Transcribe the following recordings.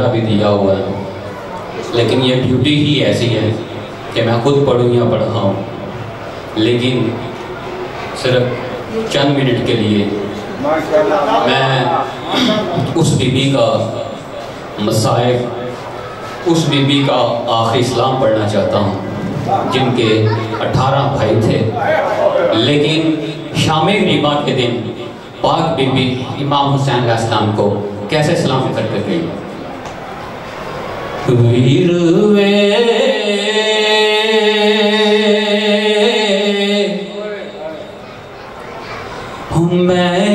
وغیرہ بھی دیا ہوا ہے۔ لیکن یہ بیوٹی ہی ایسی ہے کہ میں خود پڑھوں یا پڑھا ہوں لیکن صرف چند منٹ کے لیے میں اس بی بی کا مصائب، اس بی بی کا آخر اسلام پڑھنا چاہتا ہوں، جن کے اٹھارہ بھائی تھے۔ لیکن شام ربا کے دن پاک بی بی امام حسین علیہ السلام کو کیسے سلام کر گئی؟ உயிருவே. உண்மை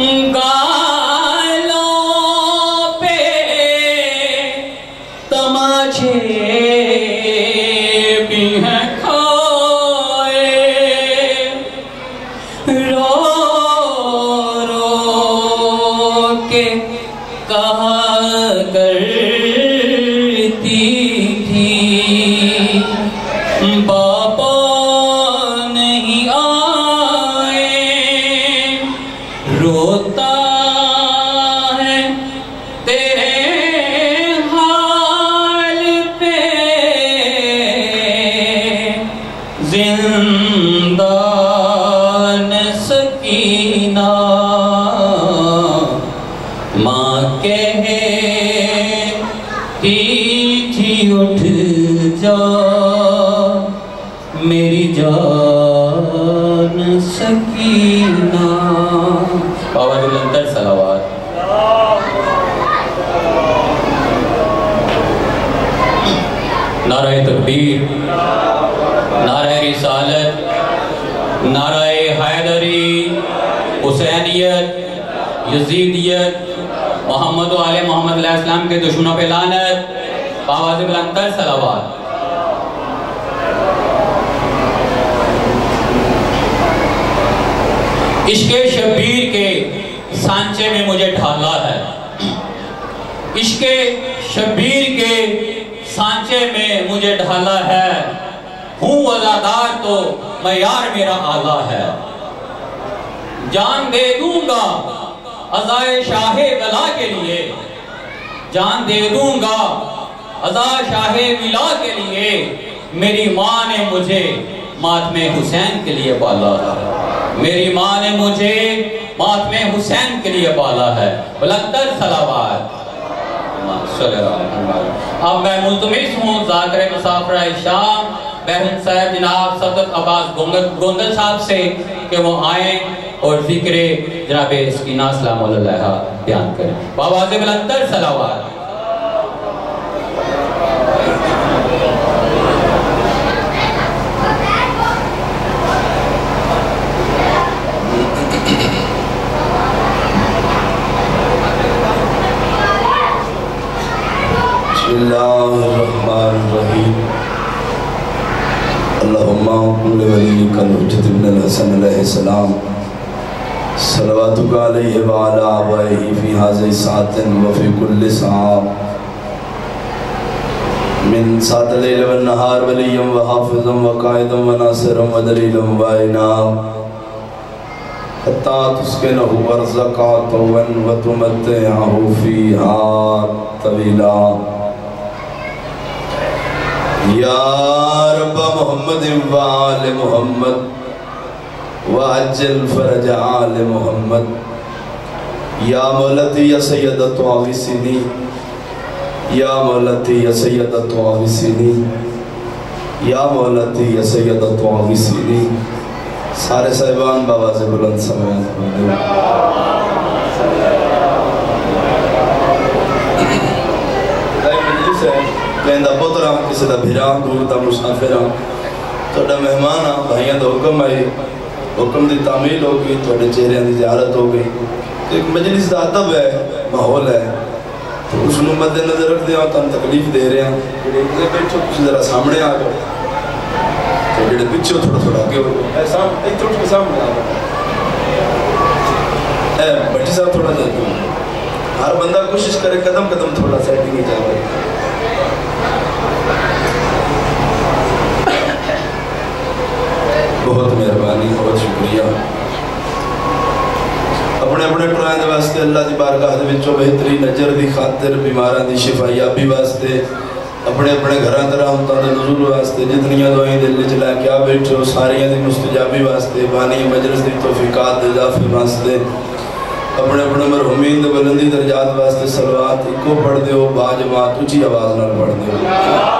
God. علیہ السلام کے دشمنوں پہ لعنت آواز بلندر صلوات۔ عشق شبیر کے سانچے میں مجھے ڈھالا ہے۔ عشق شبیر کے سانچے میں مجھے ڈھالا ہے۔ ہوں وزادار تو معیار میرا آلہ ہے۔ جان دے دوں گا عزائے شاہ ولا کے لیے۔ جان دے دوں گا عزائے شاہ ولا کے لیے، میری ماں نے مجھے ماتم حسین کے لیے پالا ہے۔ میری ماں نے مجھے ماتم حسین کے لیے پالا ہے۔ بلندر صلوات۔ اب میں ملتمس ہوں، ذاکر مسافرہ شام بہن صاحب جناب صدق عباس گوندل صاحب سے کہ وہ آئیں۔ اور ذکر جناب اسکینہ سلام اللہ بیان کریں۔ بابا سے بلندر صلوات۔ بسم الله الرحمن الرحيم اللهم كل وليك الحجة بن الحسن عليه السلام۔ صلواتك عليه وعلى آبائه في هذه الساعة وفي كل ساعة. من ساعة الليل والنهار وليا وحافظا وقائدا وناصرا ودليلا وعينا حتى تسكنه أرزقا طوا وتمتعه فيها طويلا. یا رب محمد وآل محمد وعجل فرج آل محمد. یا مولتی یا سیدت عاوسینی یا مولتی یا سیدت عاوسینی یا مولتی یا سیدت عاوسینی سارے صاحبان بابا سے بلند سمیت پڑھنے کہندہ پترہ کسی دا بھیران دور دا مسافرہ ہاں۔ توڑا مہمان ہاں بھائیاں دا حکم آئی حکم دی تعمیل ہو گئی توڑے چہرے دی زیارت ہو گئی تو ایک مجلس دا عدب ہے ماحول ہے تو اس نے مد نظر رکھ دیا تو ہم تکلیف دے رہے ہیں جڑے پیچھو کچھ ذرا سامنے آ گئے تو جڑے پیچھو تھوڑا تھوڑا آگے ہو گئے اے تھوڑا کے سامنے آ اے بٹی صاحب تھوڑا ہیں ہر بندہ کوشش کرے قدم قدم تھوڑا سیٹنگ ہی جائے بہت مہربانی، بہت شکریہ۔ اپنے اپنے ٹرائن واسطے اللہ دی بارگاہ دے وچوں بہترین اجر دی خاطر، بیماراں دی شفایابی واسطے، اپنے اپنے گھراں تے رحمتاں دے نزول واسطے، جتنیاں دعائیں دل وچ لے کے آ بیٹھے ہو، ساریاں دی مستجابی واسطے بانی مجلس دی توفیقات دے اضافے واسطے، اپنے اپنے مرحومین دے بلندی درجات واسطے صلوات، اکو پڑھ دیو با جماعت اونچی آواز نال پڑھ دیو۔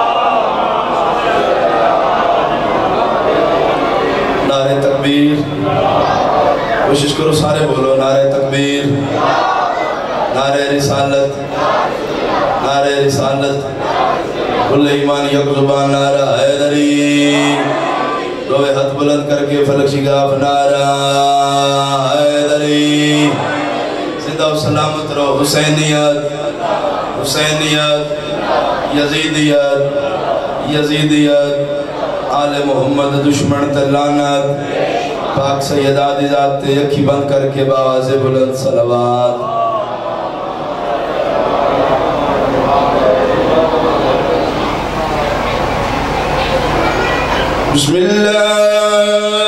تکبیر۔ کوشش کرو سارے بولو، نعرہ تکبیر، نعرہ رسالت نعرہ رسالت۔ کل ایمان یک زبان، نعرہ حیدری دوے ہاتھ بلند کر کے فلک شگاف، نعرہ حیدری زندہ و سلامت رو حسینیت حسینیت یزیدیت یزیدیت آل محمد دشمن تلانت پاک سیدہ دی ذات تے یکی بند کر کے باواز بلند صلوات۔ بسم اللہ۔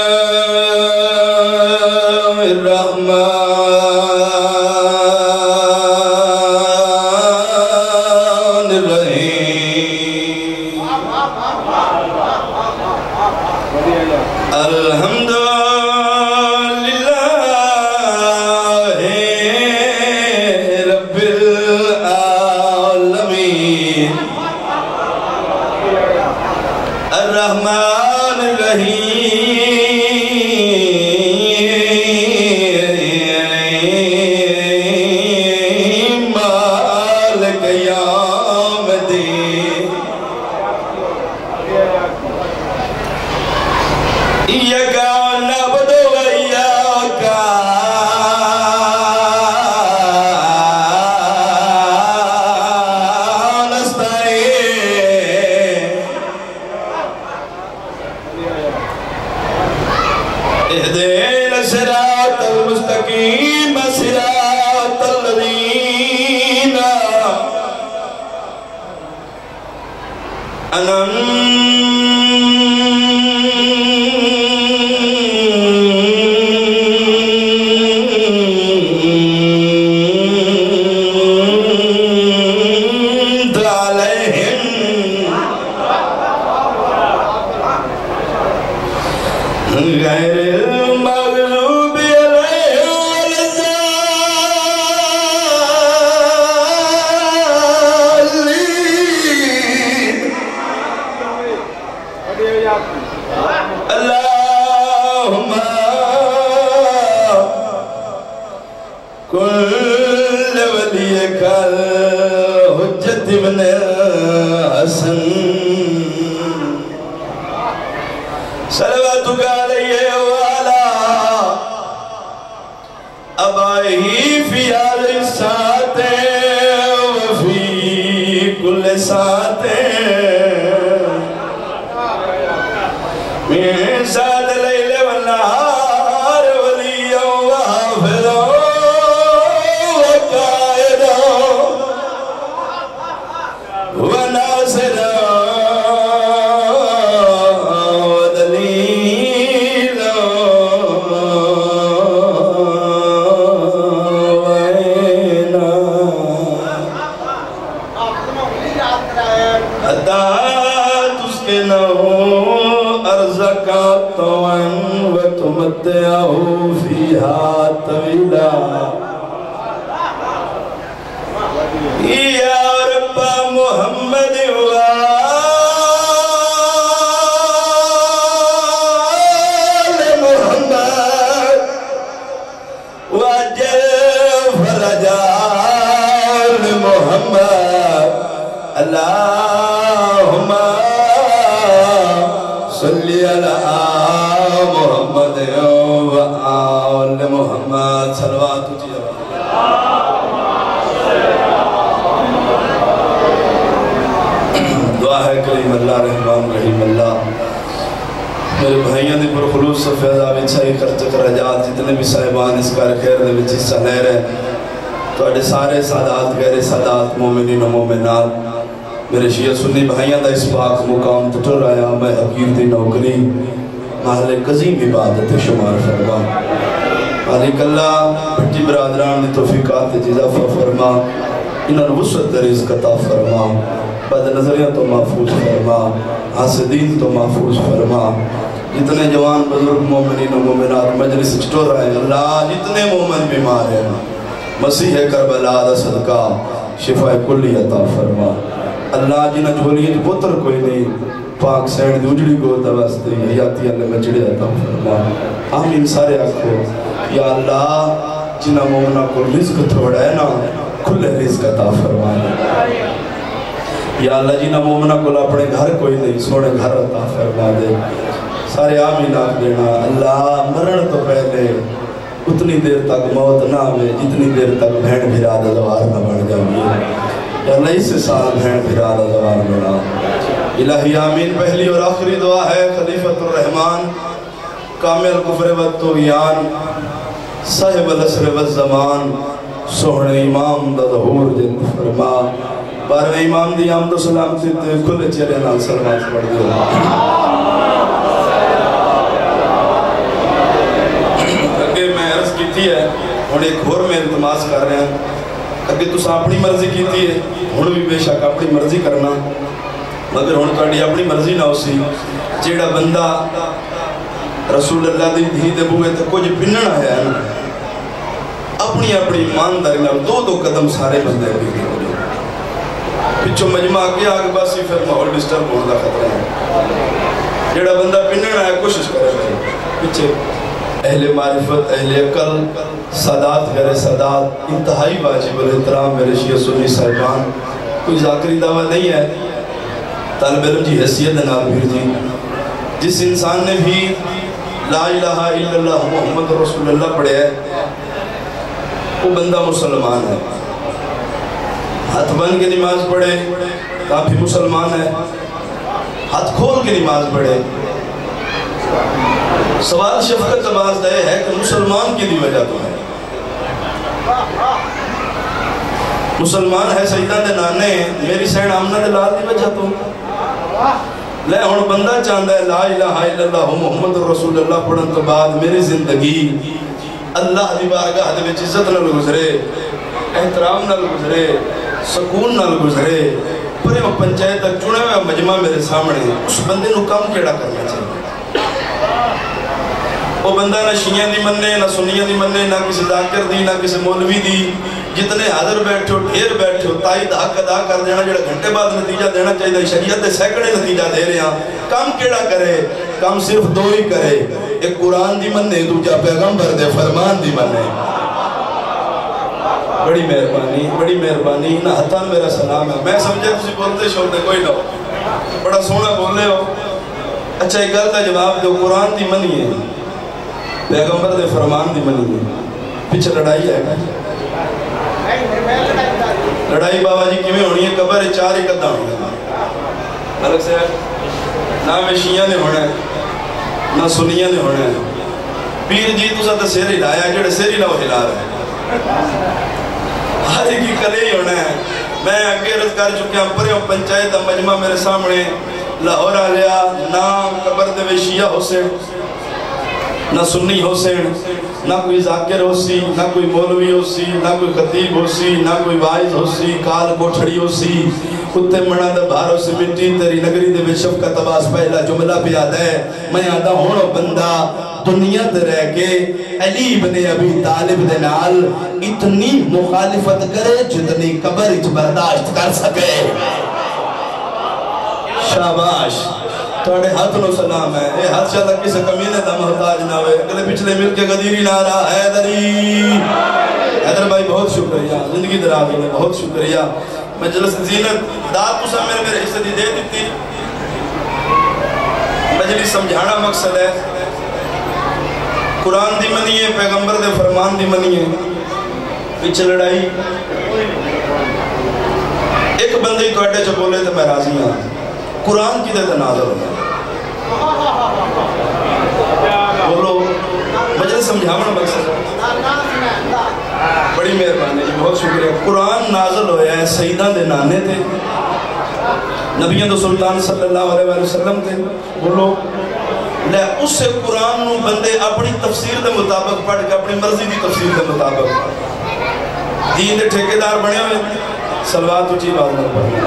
وتمتعه فيها طويلا يا رب محمد وآل رحمان رحیم اللہ، میرے بھائیوں نے پر خلوص و فیضا بچھائی خرچ کر رجات جتنے بھی صاحبان اس کار خیر دے بچ حصہ لے رہے تو اڈے سارے سادات، غیر سادات، مومنین و مومنات، میرے شیعہ سنی بھائیوں دا اس پاک مقام تٹر آیا، میں حقیر دی نوکری، محل قزیم عبادت شمار فرما۔ مالک اللہ بھٹی برادران دی توفیقات جزافہ فرما، انہاں نو وسعت رزق عطا فرما۔ بد نظریاں تو محفوظ فرما، حاسدین تو محفوظ فرما۔ جتنے جوان بزرگ مومنین و مومنات مجلس چٹور رہے ہیں، اللہ جتنے مومن بیمار ہیں، مسیح کربلا دا صدقہ شفا کلی عطا فرما۔ اللہ جنہ جھولی پتر کوئی نہیں، پاک سینڈ دی اجڑی گو دوستے حیاتی اللہ مجڑے عطا فرما۔ آمین، سارے آکھو، یا اللہ جنہ مومنہ کو رزق تھوڑا ہے نا، کھلے رزق عطا فرما۔ یا اللہ جی جنہ مومنہ کو اپنے گھر کوئی نہیں، سوڑے گھر عطا فرما دے۔ سارے آمین آکھ دینا، اللہ مرن تو پہلے اتنی دیر تک موت نہ ہوئے جتنی دیر تک بھین بھرا دا دوار نہ بڑھ جاؤں یا اللہ اس سال بھین بھرا دا دوار بڑھا الہی آمین۔ پہلی اور آخری دعا ہے خلیفت الرحمن، کامل کفر و تویان صاحب الاسر و الزمان سوہن امام دا ظہور جن فرما۔ بارہ امام دی آمد و سلام سے کھلے چہرے نال سلوات پڑھ دو اگے میں عرض کیتی ہے ہن ایک ہور میں التماس کر رہے ہیں اگے تس اپنی مرضی کیتی ہے ہن بھی بے شک اپنی مرضی کرنا مگر ہن تہاڈی اپنی مرضی نہ ہو سی جیڑا بندہ رسول اللہ دی دھی دے بوئے تے کچھ پنن ہے اپنی اپنی ایمانداری نال دو دو قدم سارے بندے بھی پچھو مجمع کیا آگے بس ہی پھر ماحول ڈسٹرب ہو دا خطرہ ہے جڑا بندہ پنن آئے کوشش کر رہے ہیں پچھے اہل معرفت اہل اکل سادات غیر سادات انتہائی واجب الانترام میرے شیعہ سنی صاحبان کوئی ذاکری دعویٰ نہیں ہے طالب علم جی حیثیت نال بھیر جی جس انسان نے بھی لا الہ الا اللہ محمد رسول اللہ پڑھے ہے وہ بندہ مسلمان ہے ہاتھ بن کے نماز پڑھے، کافی مسلمان ہے ہاتھ کھول کے نماز پڑھے۔ سوال شفقت آواز دے ہے کہ مسلمان کی دی وجہ تو ہے؟ مسلمان ہے، سیدہ دے نانے، میری سین آمنہ دے لال دی وجہ تو۔ لے ہون بندہ چاندہ ہے، لا الہ الا اللہ، محمد رسول اللہ، پڑھن تو بعد میری زندگی۔ اللہ دی بارگاہ دے وچ عزت نال گزرے، احترام نال گزرے۔ سکون نال گزرے پورے پنچایت تک چنے ہوئے مجمع میرے سامنے اس بندے نو کام کیڑا کرنا چاہیے وہ بندہ نہ شیعہ دی مننے نہ سنیہ دی مننے نہ کسی داکر دی نہ کسی مولوی دی جتنے حاضر بیٹھو ڈھیر بیٹھو تائی حق ادا کر دینا جڑا گھنٹے بعد نتیجہ دینا چاہیے شریعت دے سیکڑے نتیجہ دے رہے ہیں کام کیڑا کرے کام صرف دو ہی کرے ایک قرآن دی مننے دوجا پیغمبر دے فرمان دی مننے بڑی مہربانی بڑی مہربانی نہ ہتھا میرا سلام ہے۔ میں سمجھے تسی بولتے شوتے کوئی نہ بڑا سونا بولے ہو۔ اچھا ایک گل کا جواب دو قرآن دی منی ہے۔ پیغمبر دے فرمان دی منی ہے۔ پیچھے لڑائی ہے۔ لڑائی بابا جی کیویں ہونی ہے؟ قبر چار ہی قدم ہونی ہے۔ ملک صاحب، نہ میں شیعہ نے ہونا ہے، نہ سنیہ نے ہونا ہے۔ پیر جی تو ساتھ سیر ہلایا جڑے سیر ہی نہ ہلا رہے ہر ایک کی کلے ہی ہونا ہے۔ میں اگے رض کر چکیا پرے ہوں پنچایت مجمع میرے سامنے۔ لاہور آ لیا نام قبر دے شیعہ حسین، نہ سنی حسین، نہ کوئی ذاکر ہو سی نہ کوئی مولوی ہو سی نہ کوئی خطیب ہو سی نہ کوئی وائز ہو سی کال کوٹھڑی ہو سی کتے منا دے بھارو سے مٹی تیری نگری دے بشف کا تباس پہلا جملہ پہ آدھا ہے میں آدھا ہونو بندہ دنیا دے رہ کے علی بن ابی طالب دے نال اتنی مخالفت کرے جتنی قبر اچ برداشت کر سکے۔ شاباش توڑے ہاتھ نو سلام ہے۔ اے ہاتھ شاہ تک کسے کمینے دا محتاج نہ ہوئے۔ اگلے پچھلے مل کے غدیری نارا حیدری حیدر بھائی، بہت شکریہ۔ زندگی درازی نے، بہت شکریہ۔ مجلس زینت، داد تو سا میرے میرے حصہ دی دے دیتی۔ مجلس سمجھانا مقصد ہے۔ قرآن دی منی ہے، پیغمبر دے فرمان دی منی ہے۔ لڑائی۔ ایک بندی تو اڈے بولے تو میں راضی ہوں قرآن کی دے تناظر بولو مجھے سمجھاونا مقصد۔ بڑی مہربانی جی بہت شکریہ۔ قرآن نازل ہویا ہے سیدہ دے نانے تھے نبیان تو سلطان صلی اللہ علیہ وسلم تھے بولو لے اس سے قرآن نو بندے اپنی تفسیر دے مطابق پڑھ کے اپنی مرضی دی تفسیر دے مطابق دین دے ٹھیکیدار بنے ہوئے۔ سلوات اچھی بات نہ پڑھنے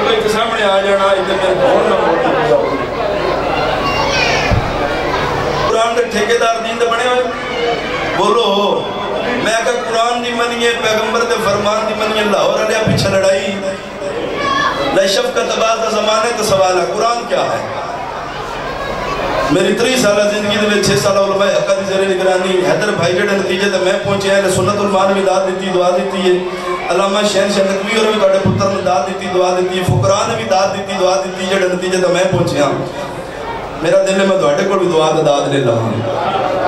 کوئی کے سامنے آ جانا ادھر میں بہت نہ قرآن کے ٹھیکیدار دین دے بنے ہوئے۔ بولو میں کہا قرآن دی منیے، پیغمبر دے فرمان دی منیے، لاہور علیہ پیچھے لڑائی لشف کا تباہ دا زمانے تو سوال ہے، قرآن کیا ہے؟ میری تری سالہ زندگی دے چھے سالہ علماء حقہ دی ذریعہ نگرانی، حیدر بھائی جڑے نتیجے تے میں پہنچے ہیں، سنت المال میں داد دیتی، دعا دیتی ہے۔ علامہ شہن شہنکوی اور بھی کڑے پتر میں داد دیتی، دعا دیتی ہے فقران بھی داد دیتی، دعا دیتی، جڑے نتیجے تے میں پہنچے ہیں میرا دل میں دوڑے کو بھی دعا داد لے لہاں۔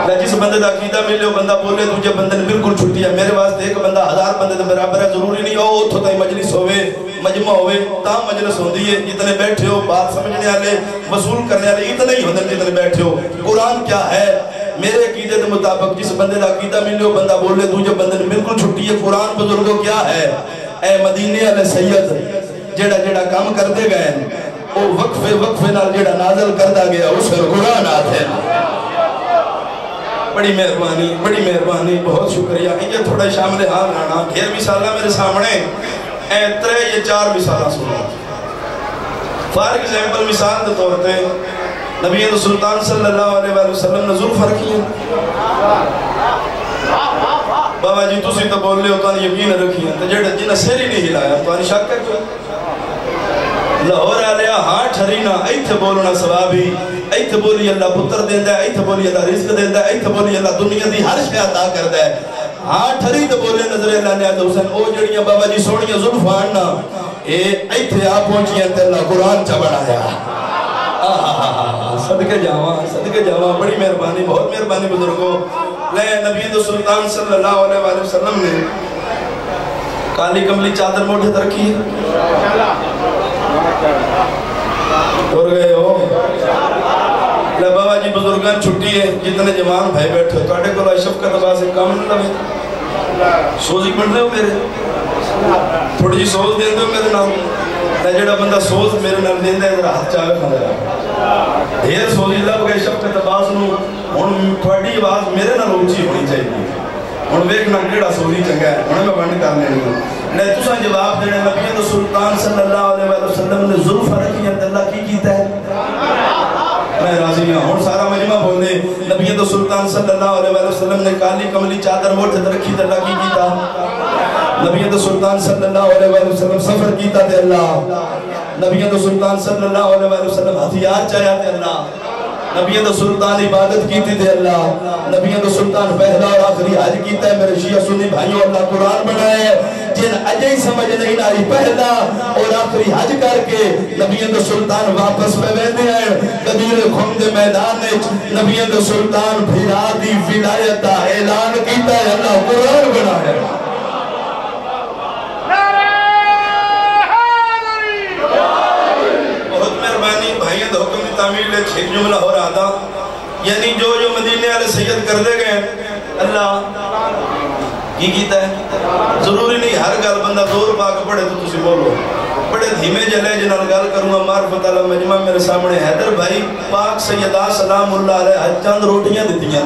میں جس بندے دا عقیدہ ملے ہو بندہ بولے تجھے بندے نے بالکل چھٹی ہے۔ میرے واسطے ایک بندہ ہزار بندے دے برابر ہے، ضروری نہیں ہو اتھو تائی مجلس ہوئے مجمع ہوئے تاں مجلس ہوندی ہے۔ جتنے بیٹھے ہو، بات سمجھنے والے، وصول کرنے والے، اتنے ہی ہوندے جتنے بیٹھے ہو۔ قرآن کیا ہے؟ میرے عقیدے کے مطابق جس بندے دا عقیدہ ملے ہو بندہ بولے تجھے بندے نے بالکل چھٹی ہے۔ قرآن بزرگوں کیا ہے؟ اے مدینے والے سید جڑا جڑا کام کرتے گئے وہ وقفے وقفے نال جڑا نازل کردا گیا، اس پر قرآن آتے بڑی مہربانی بڑی مہربانی، بہت شکریہ۔ یہ تھوڑا شامل حال رہنا ڈھیر مثالہ میرے سامنے۔ اے ترے، یہ چار مثالہ سنا فار ایگزامپل، مثال دے طور پہ نبی سلطان صلی اللہ علیہ وآلہ وسلم نے ظلم فرقی ہیں۔ بابا جی تسی تو بول لے ہو تو یقین رکھی ہیں۔ تو جڑا جنہ سیری نہیں ہلایا تو آنی شک ہے کوئی لاہور آلیا ہاں ٹھرینا ایتھے بولنا ثوابی ایتھے بولی اللہ پتر دیندہ ہے ایتھے بولی اللہ رزق دیندہ ہے ایتھے بولی اللہ دنیا دی ہر شے عطا کردا ہے ہاں ٹھری تو بولے نظر اللہ نے آدھا حسین او جڑیاں بابا جی سونیاں زلفان نا اے ایتھے آپ پہنچیاں تے اللہ قرآن چا بڑھایا صدقے جاواں صدقے جاواں بڑی مہربانی بہت مہربانی بزرگوں لے نبی دو سلطان صلی اللہ علیہ وآلہ وسلم نے کالی کملی چادر موٹے ترکی ہے اور گئے ہو لے بابا جی بزرگان چھٹی ہے جتنے جوان بھائی بیٹھے ہو تو اٹھے کو شفقت عباس سے کام نہ لگے سوزی پڑھ دے ہو میرے تھوڑی جی سوز دے دے ہو میرے نام لے جڑا بندہ سوز میرے نام دے دے ذرا ہاتھ چاہے کھا دے ڈھیر سوزی لب گئے شفقت عباس نو ہن تھوڑی آواز میرے نال اونچی ہونی چاہیے ہن ویکھنا کیڑا سوزی چنگا ہے ہن میں بند کر لینی ہوں لے جواب دینے نبی تو سلطان صلی اللہ علیہ وسلم نے ظلم فرقی اللہ کی کیتا ہے؟ میں راضی ہوں ہوں سارا مجمع بولے نبی تو سلطان صلی اللہ علیہ وسلم نے کالی کملی چادر موڑ سے ترقی تے اللہ کی کیتا۔ نبی تو سلطان صلی اللہ علیہ وسلم سفر کیتا تے اللہ۔ نبی تو سلطان صلی اللہ علیہ وسلم ہتھیار چاہیا تے اللہ۔ نبی تو سلطان عبادت کیتی تے اللہ۔ نبی تو سلطان پہلا اور آخری حج کیتا ہے، میرے شیعہ سنی بھائیوں، اللہ قرآن بنائے۔ جن اجائی سمجھ نہیں آئی، پہلا اور آخری حج کر کے نبی تو سلطان واپس پہ بیندے ہیں۔ قدیر خمد میدان نبی تو سلطان بھیرا دی ولایت دا اعلان کیتا ہے۔ اللہ قرآن بنائے بہت مہربانی۔ بھائیوں دا حکم دی تعمیل لے چھک جملہ ہو رہا تھا یعنی جو جو مدینے والے سید کر دے گئے، اللہ کی کیتا ہے؟ ضروری نہیں، ہر گل بندہ دور پاک پڑھے تو تسی بولو۔ بڑے دھیمے جلے جنال گل کروں گا، معرفت اللہ مجمع میرے سامنے حیدر بھائی، پاک سیدہ سلام اللہ علیہ چند روٹیاں دیتیاں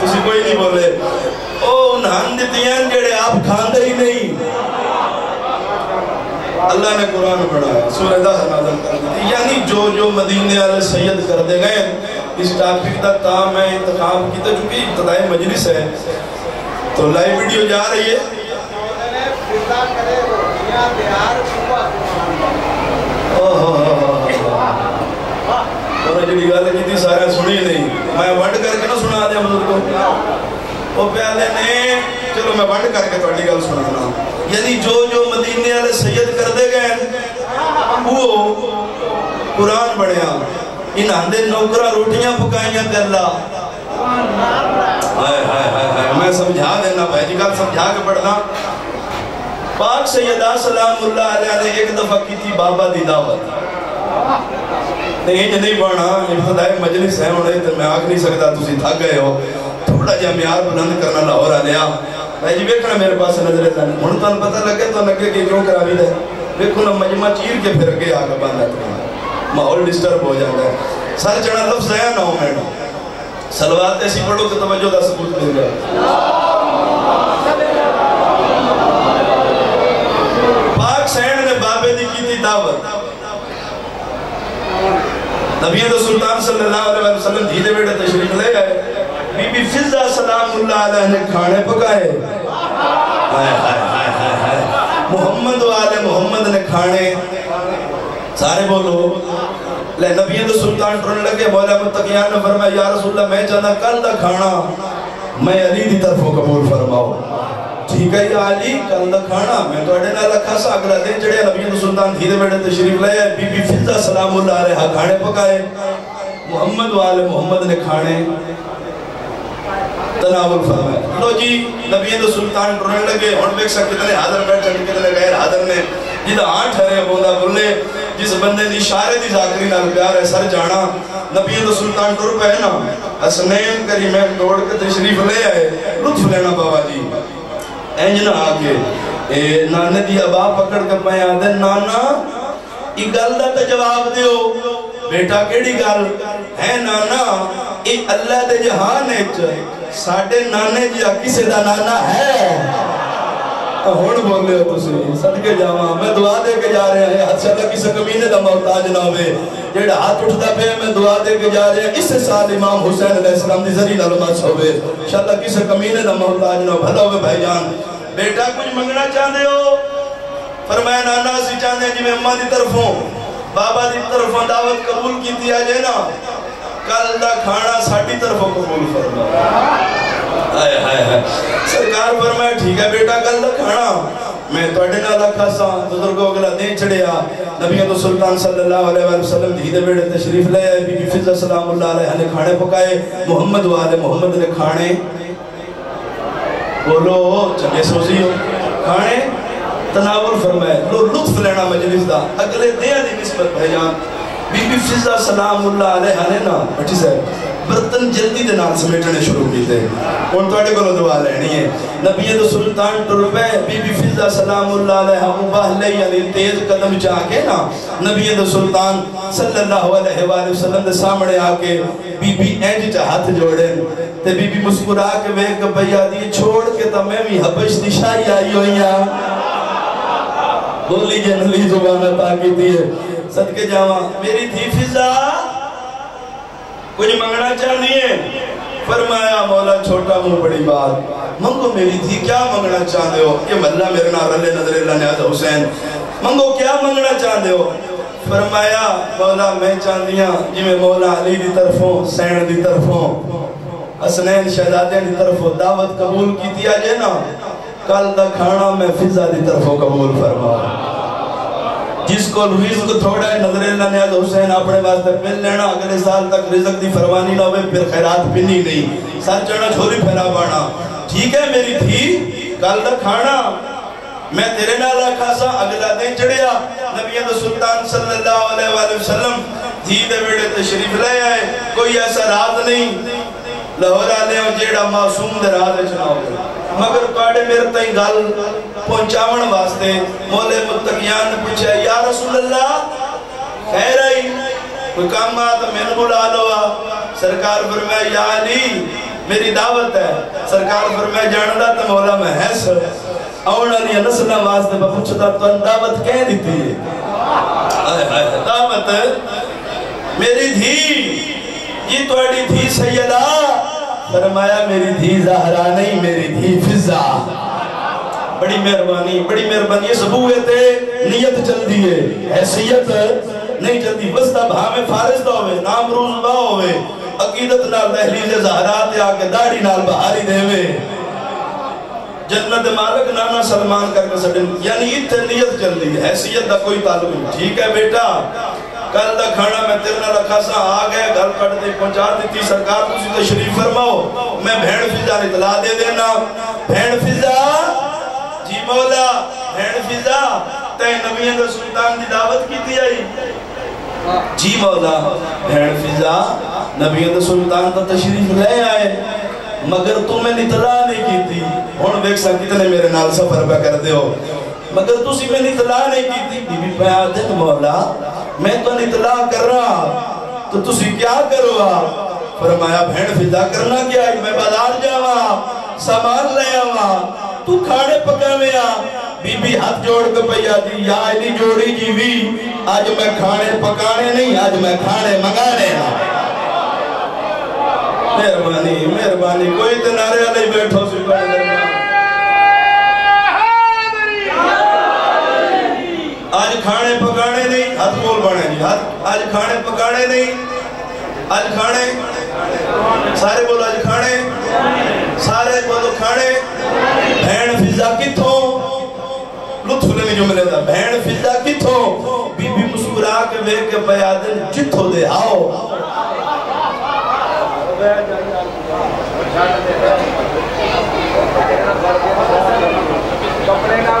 تسی کوئی نہیں بولے۔ او انہاں دیتیاں جڑے آپ کھاندے ہی نہیں۔ اللہ نے قرآن پڑھا، سورہ دہ نازل کر دی یعنی جو جو مدینے والے سید کر دے گئے اس ٹاپک کا کام ہے انتخاب کی تو چونکہ ابتدائی مجلس ہے۔ تو لائیو ویڈیو جا رہی ہے۔ انہوں نے گل کی تھی سارے سنی نہیں۔ میں ونڈ کر کے نہ سنا دیا بزرگ کو۔ وہ پیالے نے، چلو میں ونڈ کر کے تھوڑی گل سنانا یعنی جو جو مدینے والے سید کر گئے، وہ قرآن بڑھیا۔ ان ہندے نوکرہ روٹیاں پکائیاں تے اللہ ہائے ہائے ہائے ہائے میں سمجھا دینا بھائی جی گل سمجھا کے پڑھنا پاک سیدہ سلام اللہ علیہ نے ایک دفعہ کی تھی بابا دی دعوت نہیں نہیں پڑھنا ابتدائی مجلس ہے انہیں تو میں آگ نہیں سکتا تسی تھا گئے ہو تھوڑا جا میار بلند کرنا لاہور آلیا بھائی جی بیکھنا میرے پاس نظر ہے ہن تو پتہ لگے تو لگے کہ کیوں کراوی دے دیکھو نا مجمع چیر کے پھر کے آگے باندھا ماحول ڈسٹرب ہو جاتا ہے سر چڑھا لفظ ہے نہ ہو میں سلوات ایسی پڑھو کہ توجہ دا ثبوت مل جائے پاک سینڈ نے بابے دی کی تھی دعوت نبی تو سلطان صلی اللہ علیہ وسلم دھیلے بیٹے تشریف لے گئے بی بی فضا سلام اللہ علیہ نے کھانے پکائے ہائے ہائے ہائے ہائے محمد و آل محمد نے کھانے سارے بولو۔ لے نبی تو سلطان ٹرن لگے، مولا متقیان نے فرمایا، یا رسول اللہ، میں چاہتا کل دا کھانا میں علی دی طرفوں قبول فرماؤ ٹھیک ہے، یا علی، کل دا کھانا میں تو اڈے نالا کھاسا اگلا دن چڑھے نبی تو سلطان دھیرے بیٹے تشریف لے بی بی فضا سلام اللہ علیہ، کھانے پکائے۔ محمد و آل محمد نے کھانے۔ تناول فرمایا۔ لو جی نبی تو سلطان ٹرن لگے۔ ہن دیکھ سکتے کتنے حاضر بیٹھ بیٹھے، کتنے غیر حاضر نے۔ جی جدہ آٹھ ٹھہرے بوندا بولے۔ جس بندے دی اشارے دی ذاکری نال پیار ہے، سر جانا۔ نبی رسول تان ٹر پے نا۔ حسنین کریمین دوڑ کے تشریف لے آئے۔ لطف لینا بابا جی۔ انج نہ آ اے نانے دی ابا پکڑ کے پے آدھے نانا، ای گلدہ تا جواب دیو۔ بیٹا، کیڑی گل؟ ہے نانا اے اللہ دے جہان چاہے ساڑھے نانے جی کسے دا نانا ہے؟ ہن بولنے ہو تسی صدقے جاواں میں دعا دے کے جا رہے ہیں حد سے اللہ کسے کمینے دا محتاج نہ ہوئے جیڑا ہاتھ اٹھتا پہ میں دعا دے کے جا رہے ہیں اسے سال امام حسین علیہ السلام دی ذلیل علمات ہوئے ہوے انشاءاللہ کسی کمینے دا محتاج نہ ہو بھلا ہوئے بھائی جان بیٹا کچھ منگنا چاہندے ہو فرمایا نانا سی چاہندے جی میں امہ دی طرف ہوں بابا دی طرف ہوں دعوت قبول کی دیا جائے نا کل دا کھانا ساڈی طرفوں قبول فرمایا ہائے ہائے ہائے سرکار فرمائے ٹھیک ہے بیٹا کل کھانا میں تواڈے نال آکھا سا بزرگو اگلا دن چڑیا نبی عدو سلطان صلی اللہ علیہ وآلہ وسلم دی دے بیٹے تشریف لے بی بی فضل سلام اللہ علیہ نے کھانے پکائے محمد والے محمد نے کھانے بولو چلے سوزی ہو کھانے تناول فرمائے لو لطف لینا مجلس دا اگلے دیا دی نسبت بھائی جان بی بی فضا سلام اللہ علیہ نے نا بٹی صاحب برطن جلدی دے نال سمیٹنے شروع کی کیتے ہن توڑے کولوں دعا لینی ہے۔ نبی دو سلطان ٹروپے بی بی فضا سلام اللہ علیہ مباہلے یعنی تیز قدم جا کے نا نبی دو سلطان صلی اللہ علیہ وآلہ وسلم دے سامنے آ کے بی بی اینج جا ہاتھ جوڑے۔ تے بی بی مسکرا کے ویکھ بھیا دی چھوڑ کے تا میں بھی حبش دی آئی ہوئی ہاں۔ بولی جنلی زبانہ پاکی دیئے صدقے جاواں، میری تھی فضا۔ کچھ مانگنا چاہنی ہے؟ فرمایا، مولا چھوٹا ہوں بڑی بات۔ منگو میری تھی، کیا مانگنا چاہنے ہو؟ یہ ملہ میرے نال رلے نظر اللہ نیاز حسین۔ منگو، کیا مانگنا چاہنے ہو؟ فرمایا، مولا میں چاندیاں جی میں مولا علی دی طرف ہوں سین دی طرف ہوں اسنین شہدادین دی طرف ہوں دعوت قبول کی دیا جے نا کل دا کھانا میں فضا دی طرف ہوں قبول فرما جس کو رزق تھوڑا ہے، نظر اللہ نیاز حسین اپنے واسطے پھر لینا۔ اگلے سال تک رزق دی فرمانی نہ ہوئے، پھر خیرات پھر نہیں۔ گئی سر چڑھا چھوڑی پھیرا بانا۔ ٹھیک ہے میری تھی، کل دا کھانا۔ میں تیرے نالا رکھا سا، اگلا دن چڑھیا۔ نبی سلطان صلی اللہ علیہ وآلہ وسلم تھی دے بیڑے تشریف لے آئے۔ کوئی ایسا رات نہیں۔ لاہور لے ہو جیڑا معصوم دراز اچھنا ہو مگر پاڑے میرے تائیں گل پہنچاون واسطے مولے متقیان نے پوچھا یا رسول اللہ؟ خیر آئی کوئی کام آتا میں نے بلا لوا سرکار فرمائے یا علی، میری دعوت ہے۔ سرکار فرمائے جاندہ تا مولا میں ہے سر آن والی نسل واسطے بخوچتا تو ان دعوت کہہ دیتی ہے؟ دعوت ہے۔ میری دھی۔ یہ توڑی تھی سیدہ؟ فرمایا میری دھی زہرہ نہیں، میری دھی فضا۔ بڑی مہربانی بڑی مہربانی یہ سبو ہوئے تھے نیت چل دیئے حیثیت نہیں چل بس وسطہ بھا میں فارس دا ہوئے، نام روز با ہوئے۔ عقیدت نال تحلیل زہرات یا کے داڑی نال بہاری دے ہوئے۔ جنت مالک نانا سلمان کر کے سٹن یعنی یہ تھے نیت چل دی حیثیت دا کوئی تعلق نہیں۔ ٹھیک ہے بیٹا؟ کل دا کھانا میں تیرنا رکھا سا آگئے گھر کٹ دے، پہنچا دیتی سرکار، تُسی تو شریف فرماؤ۔ میں بھیڑ فضا اطلاع دے دینا۔ بھیڑ فضا جی مولا بھیڑ فضا تین نبیان دا سلطان دی دعوت کی تھی آئی۔ جی مولا بھیڑ فضا نبیان دا سلطان دا تشریف لے آئے۔ مگر تو میں اطلاع نہیں کیتی۔ ہون دیکھ سا کتنے میرے نال سفر پہ کر دے ہو۔ مگر تو سی میں نتلا نہیں کی تھی بی بی پیادن مولا۔ میں تو اطلاع کر رہا تو تسی کیا کرو فرمایا بھین فضا کرنا کیا ہے؟ میں بازار جاوا سامان لے آوا تو کھاڑے پکاوے آ۔ بی بی ہاتھ جوڑ کے پیا دی یا ایلی جوڑی جی وی آج میں کھانے پکانے نہیں، آج میں کھانے منگانے ہاں مہربانی مہربانی، کوئی تنارے علی بیٹھو سی۔ بڑھ آج کھانے پکانے بنے جی۔ آج کھانے پکانے نہیں۔ آج کھانے۔ سارے بولو آج کھانے۔ سارے بولو کھانے۔ بہن فضا کی تھو لطف نے جو ملے دا بہن فضا کی تھو بی بی مسکرا کے بے کے بیادن جتھو دے۔ آؤ۔ کپڑے نہ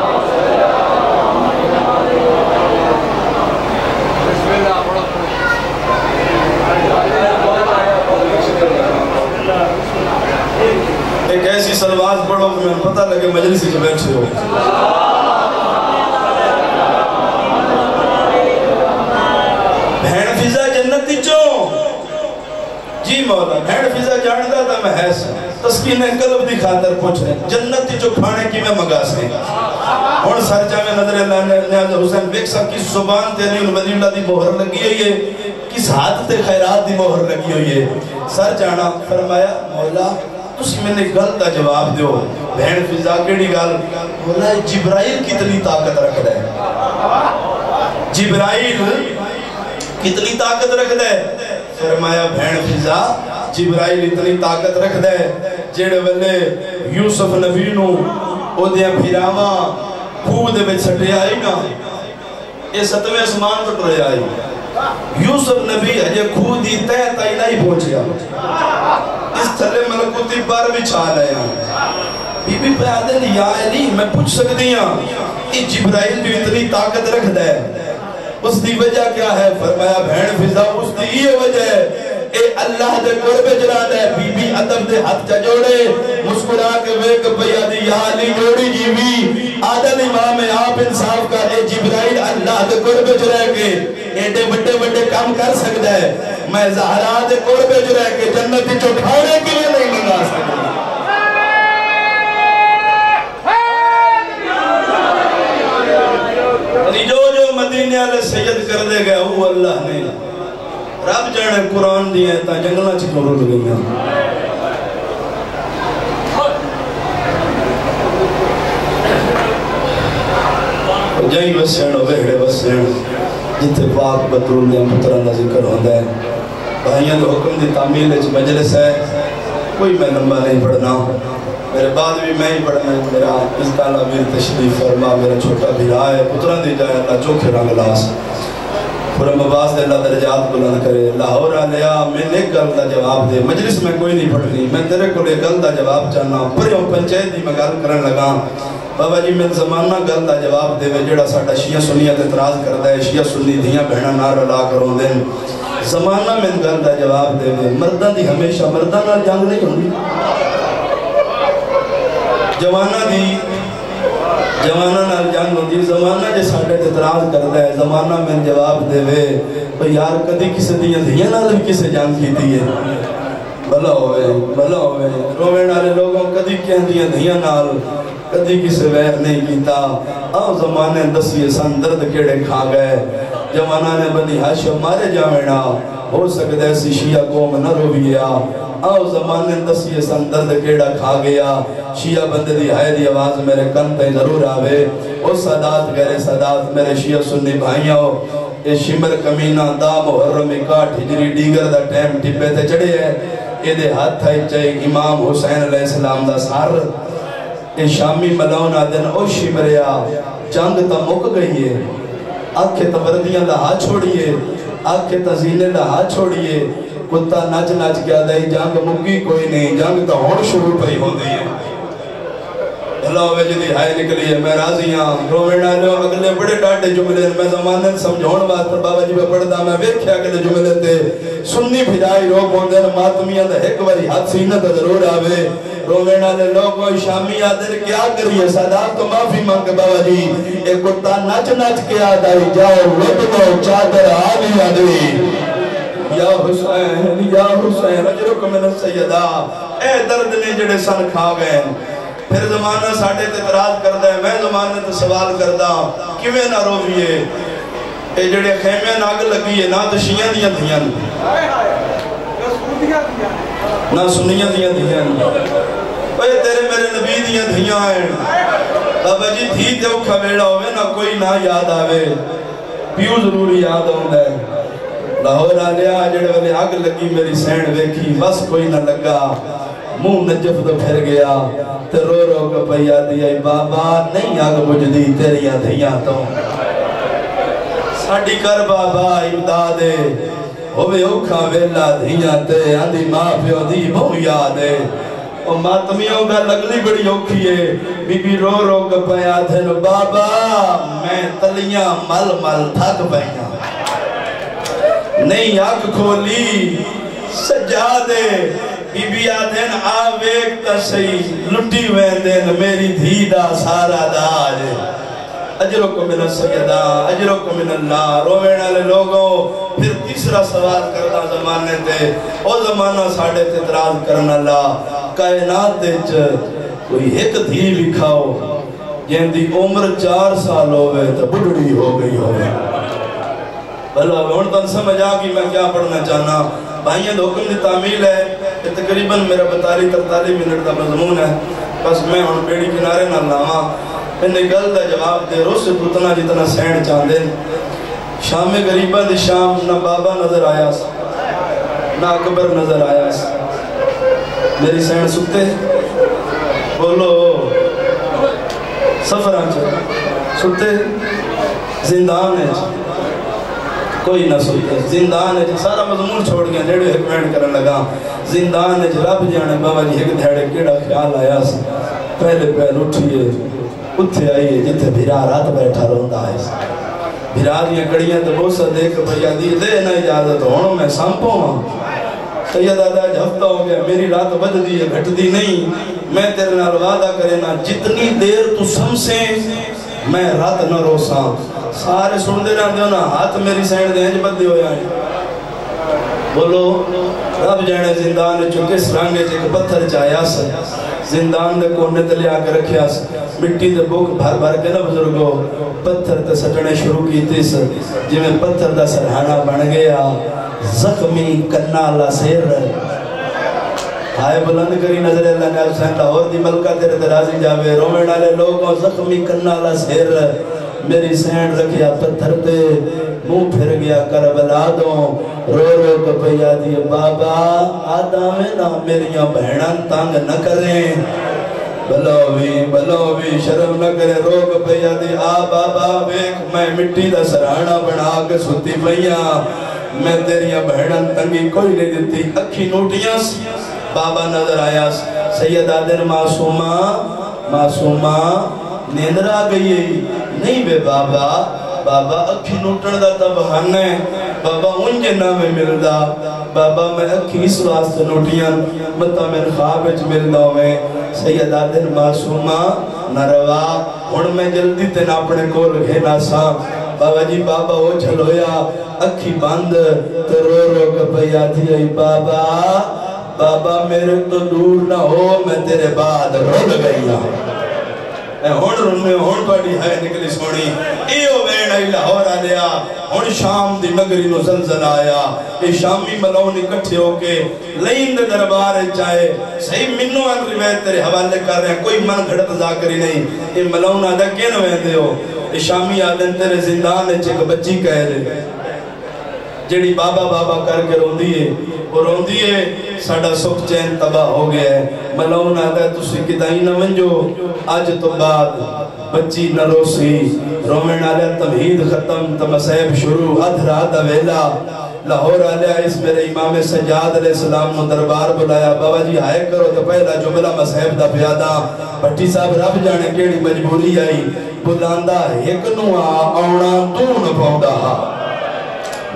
ایسی سلوات پڑھو کہ میں پتہ لگے مجلسی جو بیٹھے ہو بھین فضا جنت چوں؟ جی مولا بھین فضا جانتا تھا میں حیث تسکین قلب دی خاطر پوچھ رہے جنت چو کھانے کی میں مگا سے ہون سر جامع نظر اللہ نے نیاز حسین بیک صاحب کی زبان تیری ان ولی اللہ دی مہر لگی ہوئی ہے، کس ہاتھ تے خیرات دی مہر لگی ہوئی ہے۔ سر جانا، فرمایا، مولا تسی میں نے گل جواب دیو۔ بہن فضا، کیڑی گل؟ مولا جبرائیل کتنی طاقت رکھ دے جبرائیل کتنی طاقت رکھ دے فرمایا، بہن فضا، جبرائیل اتنی طاقت رکھ دے جیڑے والے یوسف نبی نو او دیا بھیراما خود میں چھٹے آئی نا، یہ ستویں اسمان پر ٹرے آئی۔ یوسف نبی ہجے خود ہی تہ تائی نہیں پہنچیا۔ اس تھلے ملکوتی بار بھی چھال آیا۔ بی بی پیادل یا علی میں پوچھ سکتی ہوں یہ جبرائیل جو اتنی طاقت رکھ دے اس دی وجہ کیا ہے؟ فرمایا، بہن فضا، اس دی یہ وجہ ہے۔ اے اللہ دے قرب جلا دے بی بی عدب دے ہاتھ چا جوڑے۔ مسکرا کے ویک بیا دی یا علی جوڑی جیوی عادل امام آپ انصاف کا، اے جبرائیل اللہ دے قرب جلا کے ایڈے بڑے بڑے کام کر سکتا ہے۔ میں زہرا دے قرب جلا کے جنت چو کے لیے نہیں منگا سکتا۔ یعنی جو جو مدینے والے سید کر دے گئے، وہ اللہ نے۔ رب جانے قرآن دی ہے تا جنگلہ چھ کرو لگے گیا جائیں بسین و بہڑے بسین جتے پاک بدرون دیا مطران دا ذکر ہوندہ ہے بھائیاں دو حکم دی تعمیل اچھ مجلس ہے کوئی میں لمبا نہیں پڑھنا میرے بعد بھی میں ہی پڑھنا ہے میرا اس تعالیٰ میری تشریف فرما میرا چھوٹا بھی رہا ہے پتران دی جائے اللہ چوکھے رنگ لاس پورا مباس دے اللہ درجات بلند کرے۔ لاہور آلیا میں نے گل دا جواب دے۔ مجلس میں کوئی نہیں پڑھنی میں تیرے کو لے گل دا جواب چاہنا پریوں پنچایت دی میں گل کرن لگا بابا جی میں زمانہ گل دا جواب دے جڑا ساڈا شیعہ سنیت اعتراض کردا ہے۔ شیعہ سنی دیاں بہنا نہ رلا کروں دین زمانہ میں گل دا جواب دے وے۔ مرداں دی ہمیشہ مرداں نال جنگ نہیں ہوندی۔ جوانہ دی جوانہ نال جنگ ہوندی زمانہ جے ساڈے تے اعتراض کردا ہے، زمانہ میں جواب دے وے او یار، کدی کسے دیاں دیاں نال بھی کسے جنگ کیتی ہے؟ بھلا ہوئے بھلا ہوئے۔ روین نالے لوگوں کدی کہندیاں دیاں نال، کدی کسے ویر نہیں کیتا۔ آؤ زمانے دسیے سن، درد کیڑے کھا گئے؟ جوانہ نے بنی حاشم مارے جاوینا ہو سکتا ہے شیعہ قوم نہ روییا آؤ زمانے دسیے سن درد کیڑا کھا گیا۔ شیعہ بندے دی ہائے دی آواز میرے کن تے ضرور آوے۔ او صدات گرے صدات میرے شیعہ سنی بھائیاں ہو اے شمر کمینہ دا محرم اکاٹھ ہجری ڈیگر دا ٹیم ٹپے تے چڑے ہے۔ اے دے ہاتھ تھائی چاہے امام حسین علیہ السلام دا سار اے شامی ملون آدن او شمریا۔ جنگ تا مک گئی ہے۔ آنکھیں تا وردیاں دا ہاتھ چھوڑیے، آنکھیں تا زینے دا ہاتھ چھوڑیے۔ کتا نچ نچ گیا دائی جنگ مکی کوئی نہیں جنگ تا ہون شروع پہی ہو دی ہے۔ اللہ ہوئے جدی ہائے نکلی ہے میں راضی ہاں رومین آلے اگلے بڑے ڈاٹے جملے میں زمانن سمجھون بات پر بابا جی پہ پڑھتا میں ویکھیا اگلے جملے تے سنی بھجائی روک ہوندے ماتمیاں دا ایک باری ہاتھ سینہ تا ضرور آوے رومین آلے لوگوں شامی آدھر کیا کریے صداب تو معافی مانگ بابا جی ایک کتا نچ نچ کے آدھائی جاؤ رب دو چادر آلی آدھوی یا حسین یا حسین اجرک من السیدہ اے درد نے جڑے سن کھا گئے پھر زمانہ ساڑھے تے تراز کردہ ہے، میں زمانہ تے سوال کردہ ہاں، کیویں نہ رویے اے جڑے خیمے ناگ لگی ہے، نہ تو شیعہ دیاں دیاں نہ سنیاں دیاں دیاں اے تیرے میرے نبی دیاں دیاں ہیں۔ بابا جی تھی تے اوکھا بیڑا ہوئے، نہ کوئی نہ یاد آوے۔ پیو ضروری یاد ہوندہ ہے۔ لاہور آلیا جڑے والے آگ لگی میری سینڈ ویکھی بس کوئی نہ لگا منہ نجف تو پھر گیا تے رو رو کا پیا دیا بابا نہیں آگ مجھدی تیریاں دھیاں تو ساڑی کر بابا امدادے ہوئے اوکھا ویلا دھیاں تے آندھی ماں پیو دی بہو یاد یادے او ماتمیوں کا لگلی بڑی اوکھی ہے بی بی رو رو کے پیا دھن بابا میں تلیاں مل مل تھک پیا نہیں آگ کھولی سجا دے بی بی آدھن آویک تا سی لٹی ویندن میری دھی دا سارا داج۔ اجرکم من السیدہ اجرکم من اللہ۔ روین والے لوگوں، پھر تیسرا سوال کرتا زمانے تے۔ او زمانہ ساڑھے تے اعتراض کرنا اللہ کائنات دے چ کوئی ایک دھی لکھاؤ جن دی عمر چار سال ہوئے تو بڑھڑی ہو گئی ہوئے بھلا ہون تن سمجھ آ کہ میں کیا پڑھنا چاہنا؟ بھائیاں دو حکم دی تعمیل ہے کہ تقریباً میرا بتالی ترتالی منٹ دا مضمون ہے۔ بس میں ہون بیڑی کنارے نہ لاواں۔ انہیں گل دا جواب دے رو پتنا جی جتنا سین چاندے شام غریبہ دی شام، نہ بابا نظر آیا سا نہ اکبر نظر آیا سا میری سین سکتے بولو سفر آنچے سکتے زندان ہے جی۔ کوئی نہ سکتے زندان ہے سارا مضمون چھوڑ گیا نیڑے ایک مینٹ کرن لگا۔ زندان ہے رب جانے بابا جی ایک دھیڑے کیڑا خیال آیا سا پہلے پہل اٹھئے اتھے آئیے جتھے بھیرا رات بیٹھا رہندا ہے۔ بھیرا دیا کڑیاں تو بہت سا دیکھ بھیا دی دے نہ اجازت ہونوں میں سامپوں ہوں سید آدھا ہفتہ ہو گیا، میری رات بد دی ہے گھٹ دی نہیں۔ میں تیرے نال وعدہ کرے نا، جتنی دیر تو سمسیں میں رات نہ روساں سارے سن دے رہا نا، ہاتھ میری سینڈ دے انج بدے ہویا ہے بولو، رب جانے زندان چکے سرانگے چک پتھر چاہیا سا۔ زندان دے کونے تے لیا کے رکھیا سا۔ مٹی دے بوک بھر بھر کے نا بزرگو پتھر تے سٹنے شروع کی تھی سا۔ جی میں پتھر دا سرحانہ بن گیا، زخمی کرنا اللہ سیر۔ آئے بلند کری نظر اللہ نے حسین لاہور دی ملکہ تیرے درازی جاوے رومن والے لوگوں زخمی کرنا سیر میری سینڈ رکھیا پتھر تے، منہ پھر گیا کربلا دوں رو رو کپیا دی بابا، آدم نہ میریاں بہناں تنگ نہ کریں۔ بلووی بلووی، شرم نہ کرے روگ پیا دی، آ بابا ویک میں مٹی دا سرانہ بنا کے ستی پیا میں تیریاں بہناں تنگی کوئی نہیں دیتی، اکھی نوٹیاں۔ سیاں بابا نظر آیا، سید آدن معصومہ معصومہ، نیندر آ گئی نہیں بے بابا بابا اکھی نوٹن دا تا تب ہنے بابا ان جنہ میں ملدا۔ بابا میں اکھی اس واسطے نوٹیاں مطا میں خواب اچ ملدا میں سید آدن معصومہ نروا ہن میں جلدی تے اپنے کول گھینا سا بابا جی بابا وہ چلویا اکھی بند۔ تو رو رو کپیا تھی بابا۔ بابا میرے تو دور نہ ہو، میں تیرے بعد رول گئی ہوں میں ہون رنے ہون پڑی ہے نکلی سونی۔ ایو وین آئی لاہور آلیا۔ ہون شام دی نگری نو زلزل آیا۔ اے شامی ملون اکٹھے ہو کے لین دے دربار چاہے صحیح منو ان روایت تیرے حوالے کر رہے ہیں کوئی من گھڑت ذاکری نہیں۔ اے ملون آدھا کین وین دے ہو؟ اے شامی آدھن تیرے زندان چک بچی کہہ دے جیڑی بابا بابا کر کے رون دیئے وہ رون دیئے ساڑا سکھ چین تباہ ہو گیا ہے۔ ملون آدھا تسی کدائی نہ منجو۔ آج تو بعد بچی نہ روسی۔ رومن آلیا تمہید ختم تمسیب شروع، ادھ رات ویلا۔ لاہور آلیا اس میرے امام سجاد علیہ السلام نے دربار بلایا۔ بابا جی آئے کرو تو پہلا جملہ مسیب دا پیادا بھٹی صاحب رب جانے کیڑی مجبوری آئی۔ بلاندہ ایک نو آونا تو نہ پاؤں ہا۔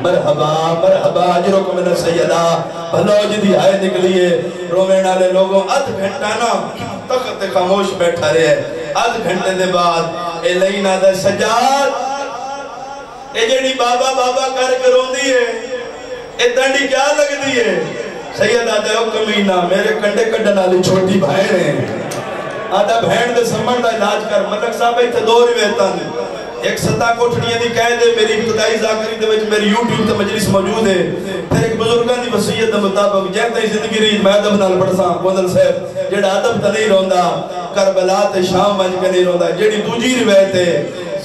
مرحبا مرحبا جی اجرک من سیدہ۔ بھلوج جی دی آئے نکلیے رومین آلے لوگوں ادھ گھنٹہ نا تخت خاموش بیٹھا رہے۔ ادھ گھنٹے دے بعد اے لئینا دے سجاد۔ اے جڑی بابا بابا کر کے رون دیئے اے تنڈی کیا لگ دیئے سیدہ دے او کمینہ میرے کنڈے کڈن آلی چھوٹی بھائے رہے۔ آدھا بھین دے سمن دا علاج کر، ملک صاحب ایتھے دو رویتاں ایک ستا کوٹھڑیاں دی کہہ دے میری ابتدائی ذاکری دے وچ میری یوٹیوب تے مجلس موجود ہے۔ پھر ایک بزرگاں دی وصیت دے مطابق جے تے زندگی ری میں ادب نال پڑھساں کوندل صاحب جڑا ادب تے نہیں روندا، کربلا تے شام وج کے نہیں روندا۔ جیڑی دوجی روایت ہے،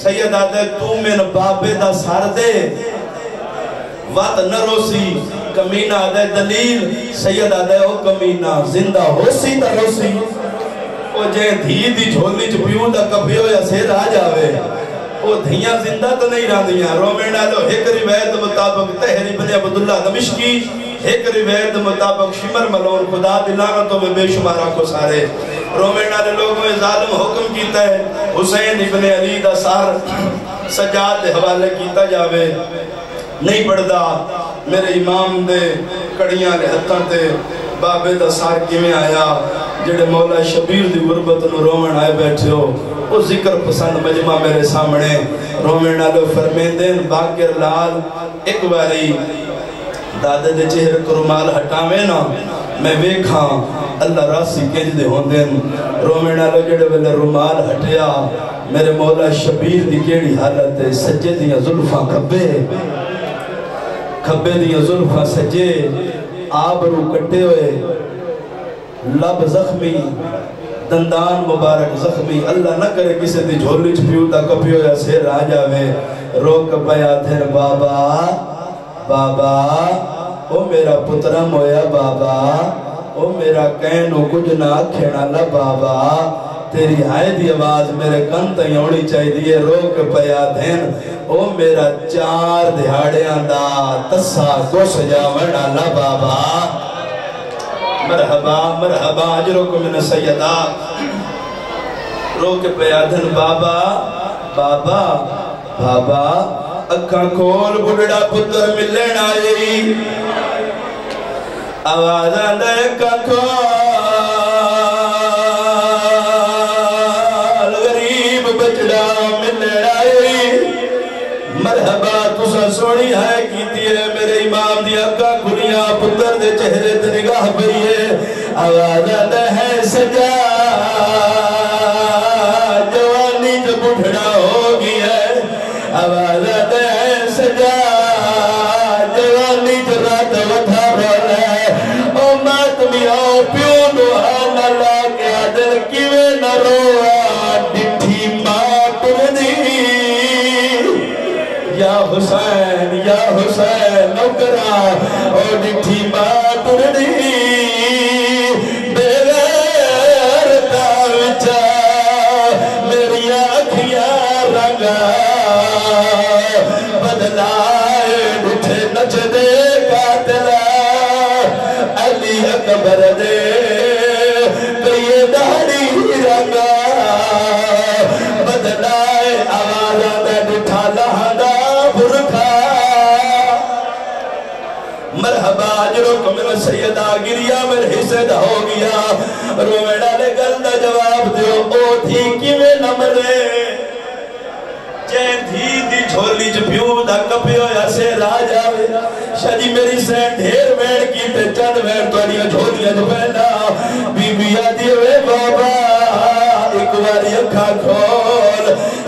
سید آدھے، تو من بابے دا سر دے۔ وات نہ روسی، کمینہ آدھے دلیل، سید آدھے او کمینہ، زندہ ہوسی تا روسی۔ او جے دھی دی جھولی چ پیوں دا کبھیو یا سیر آ جاوے۔ وہ دھیاں زندہ تو نہیں رہا دیاں رومین آلو، ایک روایت مطابق تحری بن عبداللہ دمشقی، ایک روایت مطابق شمر ملون، خدا دلانا تو بے شمارا کو سارے۔ رومین والے لوگوں میں ظالم حکم کیتا ہے۔ حسین ابن علی دا سار سجاد حوالے کیتا جاوے۔ نہیں پڑھدا، میرے امام دے کڑیاں دے ہتھاں تے بابے دا سار کیویں آیا؟ جڑے مولا شبیر دی غربت نو رومن آئے بیٹھے ہو۔ وہ ذکر پسند مجمع میرے سامنے رومن والے فرمیندے باقر لال، ایک باری دادے دے چہرے کو رومال ہٹاوے نا، میں ویکھاں، اللہ راسی کنج دے ہوندے رومن والے جڑے ویلے رومال ہٹیا، میرے مولا شبیر دی کیڑی حالت ہے؟ سجے دیاں زلفاں کھبے۔ کھبے دیاں زلفاں سجے۔ آبرو کٹے ہوئے۔ لب زخمی۔ دندان مبارک زخمی، اللہ نہ کرے کسی دی جھولی چپیو دا کپیو یا سیر آ جاوے۔ روک پیا تھر، بابا بابا، او میرا پترم ہویا بابا، او میرا کہنو کچھ نہ کھینا لا بابا، تیری آئے دی آواز میرے کن تھی ہوڑی چاہی دیئے روک پیا دھین او میرا چار دہاڑے آندہ تسا کو سجا وڑا لا بابا۔ مرحبا مرحبا، اجرکم من سیدہ روک پیا دھن بابا بابا بابا، اکھاں کھول بڑڑا پتر ملن آئی۔ آواز آندہ اکھاں کھول غریب بچڑا ملن آئی۔ مرحبا تسا سونی ہے، کیتی ہے میرے امام دی اکھاں کھلیاں پتر دے چہرے تے نگاہ پئی ہے۔ آواز ہے سجا۔ سیدہ گریا میرے حصے دا ہو گیا۔ رومیڈا لے گل دا جواب دیو، او تھی کیویں نہ مرے؟ چین تھی دی جھولی چ پیو دا کپیو یا سے راجا شادی جی میری سین ڈھیر ویڑ کی تے چند ویڑ توڑیا جھولیاں جو پہنا بی بی آدھی وے بابا ایک باری اکھا کھول۔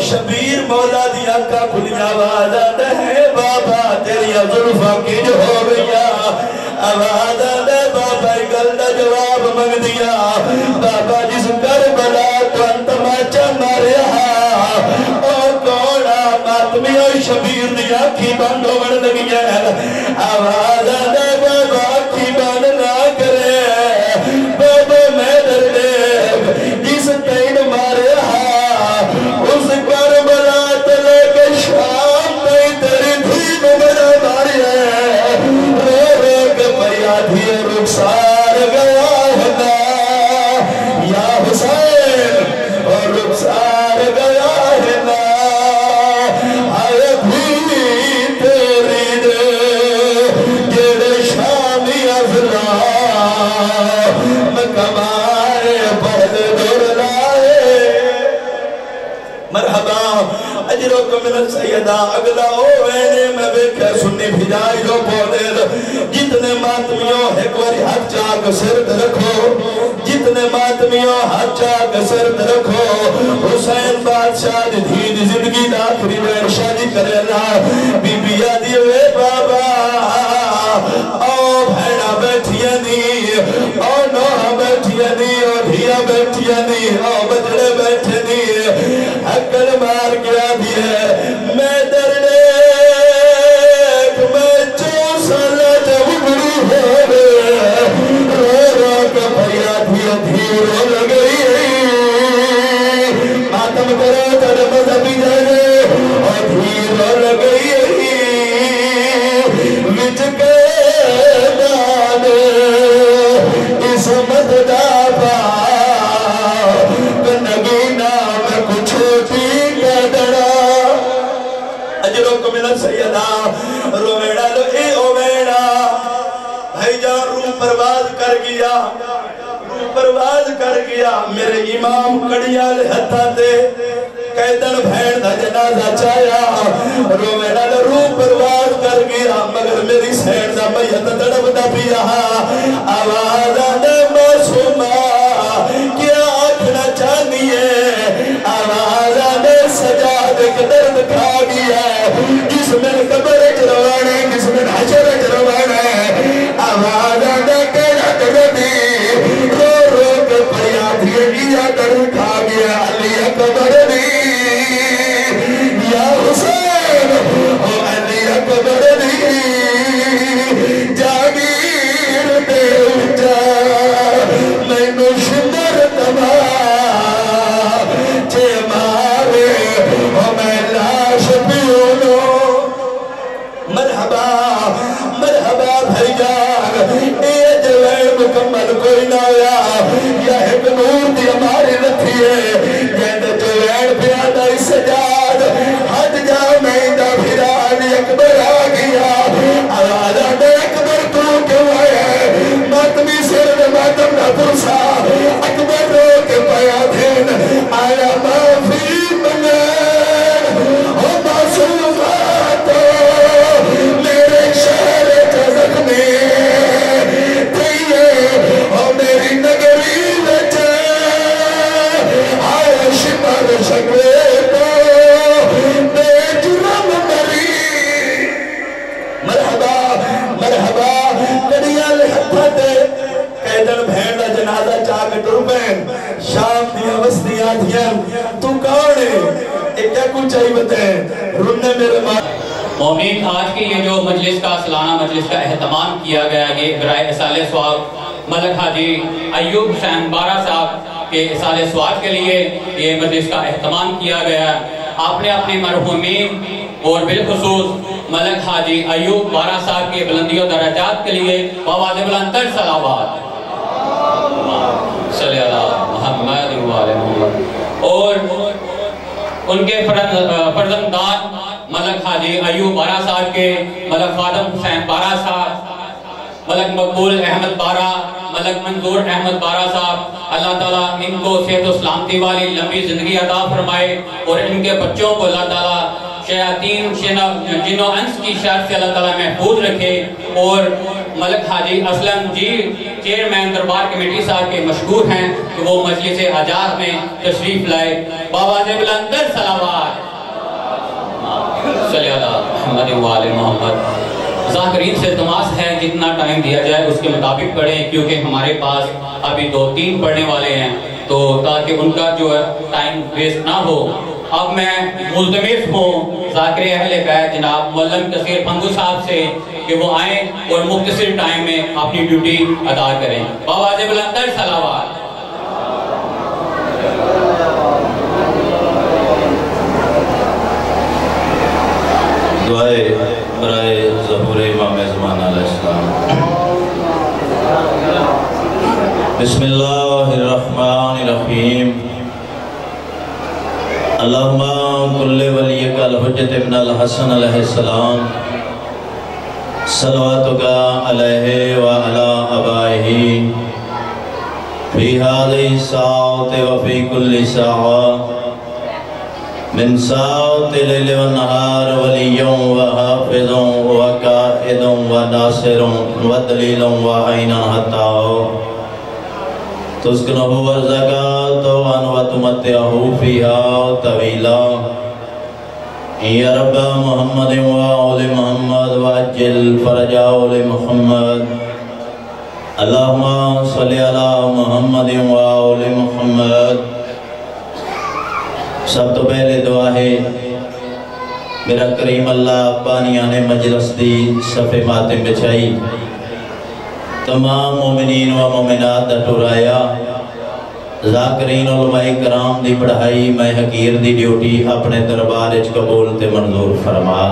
شبیر مولا دی اکھا کھلی آواز آتا ہے بابا تیری ظلفہ کی جو ہو گیا آواز دیا بابا جس کربلا تو انت ماچا ماریا او کوڑا ماتمی او شبیر دیا کی بند ہو لگی ہے آواز آدھا ہاتھ سرد رکھو، جتنے ماتمیوں ہاتھ چاک سرد رکھو۔ حسین بادشاہ دھید زندگی دا آخری بین شادی کرے اللہ بی بی آدھی وے بابا۔ او بھیڑا بیٹھیا نی او نوہ بیٹھیا نی او دھیا بیٹھیا نی او بجڑے بیٹھے گیا میرے امام کڑیا لے ہتھا دے قیدن بھین دا جنازہ چایا۔ روینا لو روح پرواز کر گیا، مگر میری سین دا میت تڑپ دا پیا۔ آواز آنے معصومہ، کیا آکھنا چاہنی ہے؟ آواز آنے سجاد کے درد کھا گیا۔ جس منظور احمد بارہ صاحب، اللہ تعالیٰ ان کو صحت و سلامتی والی لمبی زندگی عطا فرمائے اور ان کے بچوں کو اللہ تعالیٰ شیاطین جن و انس کی شر سے اللہ تعالیٰ محفوظ رکھے اور ملک حاجی اسلم جی چیئرمین دربار کمیٹی صاحب کے مشہور ہیں کہ وہ مجلس اجاز میں تشریف لائے۔ بابا زیب الانتر صلوات صلی اللہ محمد وآل محمد۔ ذاکرین سے تماس ہے جتنا ٹائم دیا جائے اس کے مطابق پڑھیں، کیونکہ ہمارے پاس ابھی دو تین پڑھنے والے ہیں۔ تو تاکہ ان کا جو ہے ٹائم ویسٹ نہ ہو۔ اب میں ملتمس ہوں، ذاکر اہل بیت جناب مولم کثیر پنگو صاحب سے کہ وہ آئیں اور مختصر ٹائم میں اپنی ڈیوٹی ادا کریں۔ بابا جب الانتر صلوات دعائے برائے ظہور امام زمان علیہ السلام بسم اللہ الرحمن الرحیم. اللہم کل ولیک الحجت ابن الحسن علیہ السلام. صلواتکا علیہ وعلا ابائہی فی حالی ساعت وفی کل ساعت من ساعت لیل و نہار ولیوں و حافظوں و قائدوں و ناصروں حتاؤ تسکنہو و زکاة و تمتعہو فیہا طویلا یا رب محمد و محمد و اجل فرج آل محمد. اللہم صلی علی محمد و محمد. سب تو پہلے دعا ہے، میرا کریم اللہ بانیان مجلس دی، صفحے ماتم بچائی تمام مومنین و مومنات دا ٹورایا ذاکرین علماء کرام دی پڑھائی میں حقیر دی ڈیوٹی اپنے دربار اچ قبول تے منظور فرما۔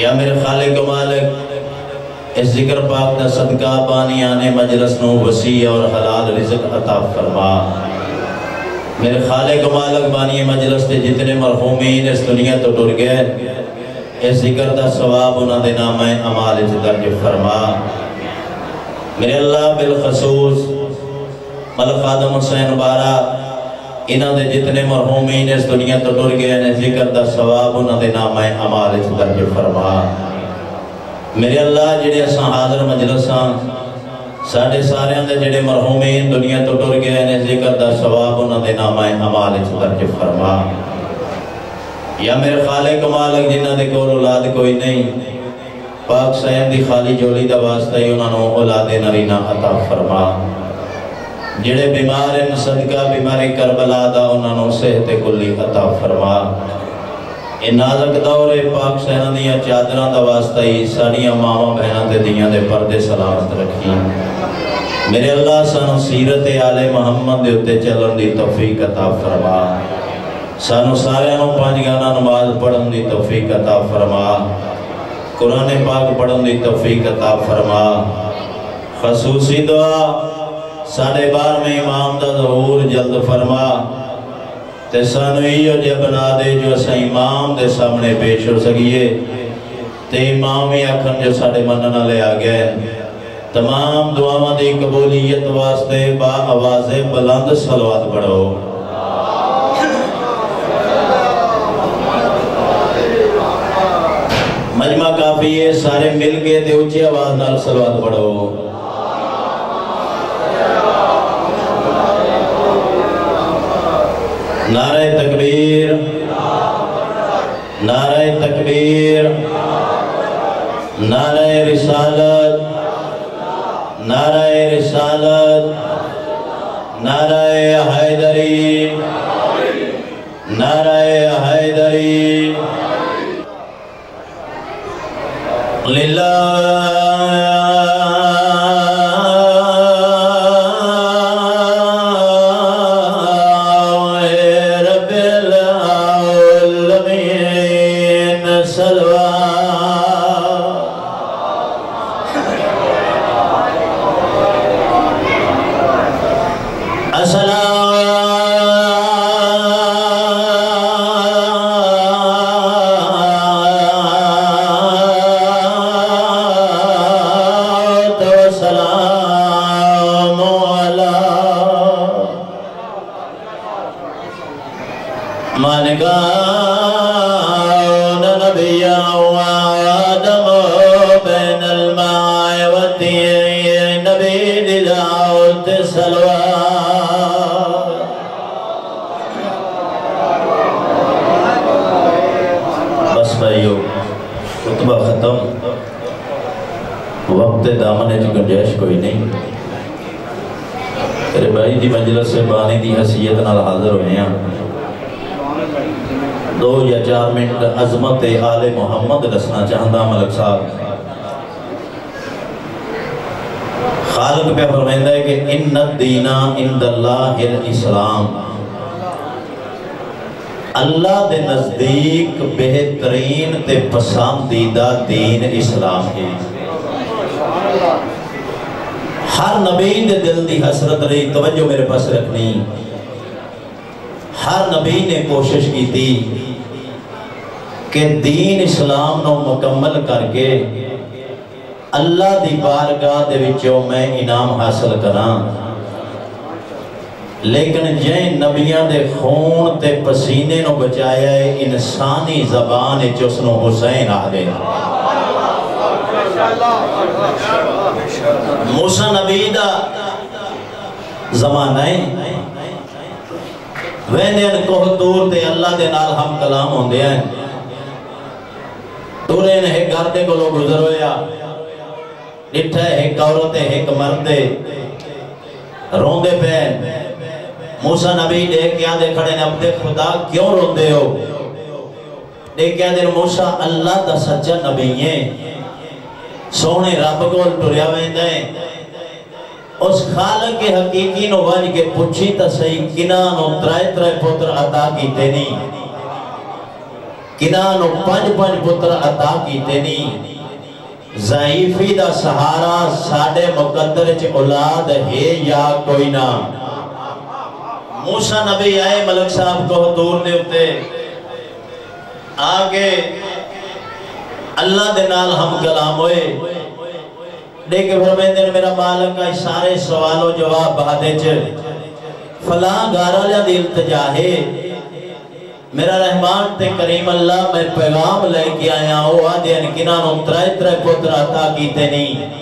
یا میرے خالق و مالک، اس ذکر پاک دا صدقہ بانیان مجلس نو وسیع اور حلال رزق عطا فرما۔ میرے خالق و مالک، بانی مجلس تے جتنے مرحومین اس دنیا تو ٹر گئے اس ذکر دا ثواب انہاں دے نام اعمال وچ درج فرما۔ میرے اللہ بالخصوص، ملک آدم حسین بارہ انہاں دے جتنے مرحومین اس دنیا تو ٹر گئے نے، ذکر دا ثواب انہاں دے نام اعمال وچ درج فرما۔ میرے اللہ، جڑے اساں حاضر مجلساں ساڑھے سارے اندے جڑے مرحومین دنیا تو ٹر گئے نے، ذکر دا ثواب انہاں دے نام اعمال وچ درج فرما۔ یا میرے خالق مالک جنہ دے کول اولاد کوئی نہیں پاک سین دی خالی جولی دا واسطہ ہی انہاں نو اولاد نرینہ عطا فرما جڑے بیمار ہیں صدقہ بیماری کربلا دا انہاں نو صحت کلی عطا فرما اے نازک دور پاک سین دیاں چادراں دا واسطہ ہی ساڑیاں ماما بہناں دے دیاں دے پردے سلامت رکھی میرے اللہ سانو سیرت آل محمد دے اتے چلن دی توفیق عطا فرما سانو سارے نو پانچ گانا پڑھن دی توفیق عطا فرما۔ قرآن پاک پڑھن دی توفیق عطا فرما۔ خصوصی دعا ساڑھے بار میں امام دا ظہور جلد فرما۔ تے سانو جے بنا دے جو اسا امام دے سامنے پیش ہو سکیے۔ تے امام ہی اکھن جو ساڑھے مننا لے آگئے تمام دعاواں دی قبولیت واسطے با آواز بلند صلوات پڑھو مجمع کافی ہے، سارے مل کے تے اونچی آواز نال صلوات پڑھو۔ نعرہ تکبیر۔ نعرہ تکبیر۔ نعرہ رسالت۔ نعرہ رسالت۔ نعرہ حیدری۔ نعرہ حیدری۔ للہ کوئی نہیں تیرے بھائی دی مجلس سے بانی دی حسیت نال حاضر ہوئے ہیں دو یا چار منٹ عظمت آل محمد رسنا چاہندہ ملک صاحب خالق پہ فرمائندہ ہے کہ ان الدین عند اللہ الاسلام اللہ دے نزدیک بہترین تے پسندیدہ دین اسلام ہے ہر نبی دے دل دی حسرت رہی، توجہ میرے پاس رکھنی۔ ہر نبی نے کوشش کی تھی کہ دین اسلام نو مکمل کر کے اللہ دی بارگاہ دے وچوں میں انعام حاصل کراں۔ لیکن جائیں نبیاں دے خون تے پسینے نو بچایا ہے، انسانی زبان چس نو حسین آ دے موسیٰ نبی دا زمانہ ہے۔ وینے کوہ دور تے اللہ دے نال ہم کلام ہوں دے ہیں تورے نے ایک گھر دے کو لوگ گزر ہویا۔ ڈٹھا ہے ایک عورت ہے ایک مرد روندے پہن موسیٰ نبی دے کیا دے کھڑے نے اپنے خدا کیوں روندے ہو؟ دے کیا دے موسیٰ اللہ دا سچا نبی ہیں۔ سونے رب کو ٹریا ویندے اس خالق کے حقیقی نو وج کے پوچھی تا صحیح کنا نو ترائے ترائے پتر عطا کیتے نہیں کنا نو پنج پنج پتر عطا کیتے نہیں ضعیفی دا سہارا ساڑے مقدر چ اولاد ہے یا کوئی نہ۔ موسیٰ نبی آئے ملک صاحب کو حضور دے ہوتے آگے اللہ دے نال ہم کلام ہوئے۔ دیکھے فرمیندے نے میرا مالک کا سارے سوال و جواب بہادے چ فلاں گارا لیا دی التجا ہے۔ میرا رحمان تے کریم اللہ، میں پیغام لے کے آیا ہوں۔ آدھے ان کنانوں ترائے ترائے پتر عطا کیتے نہیں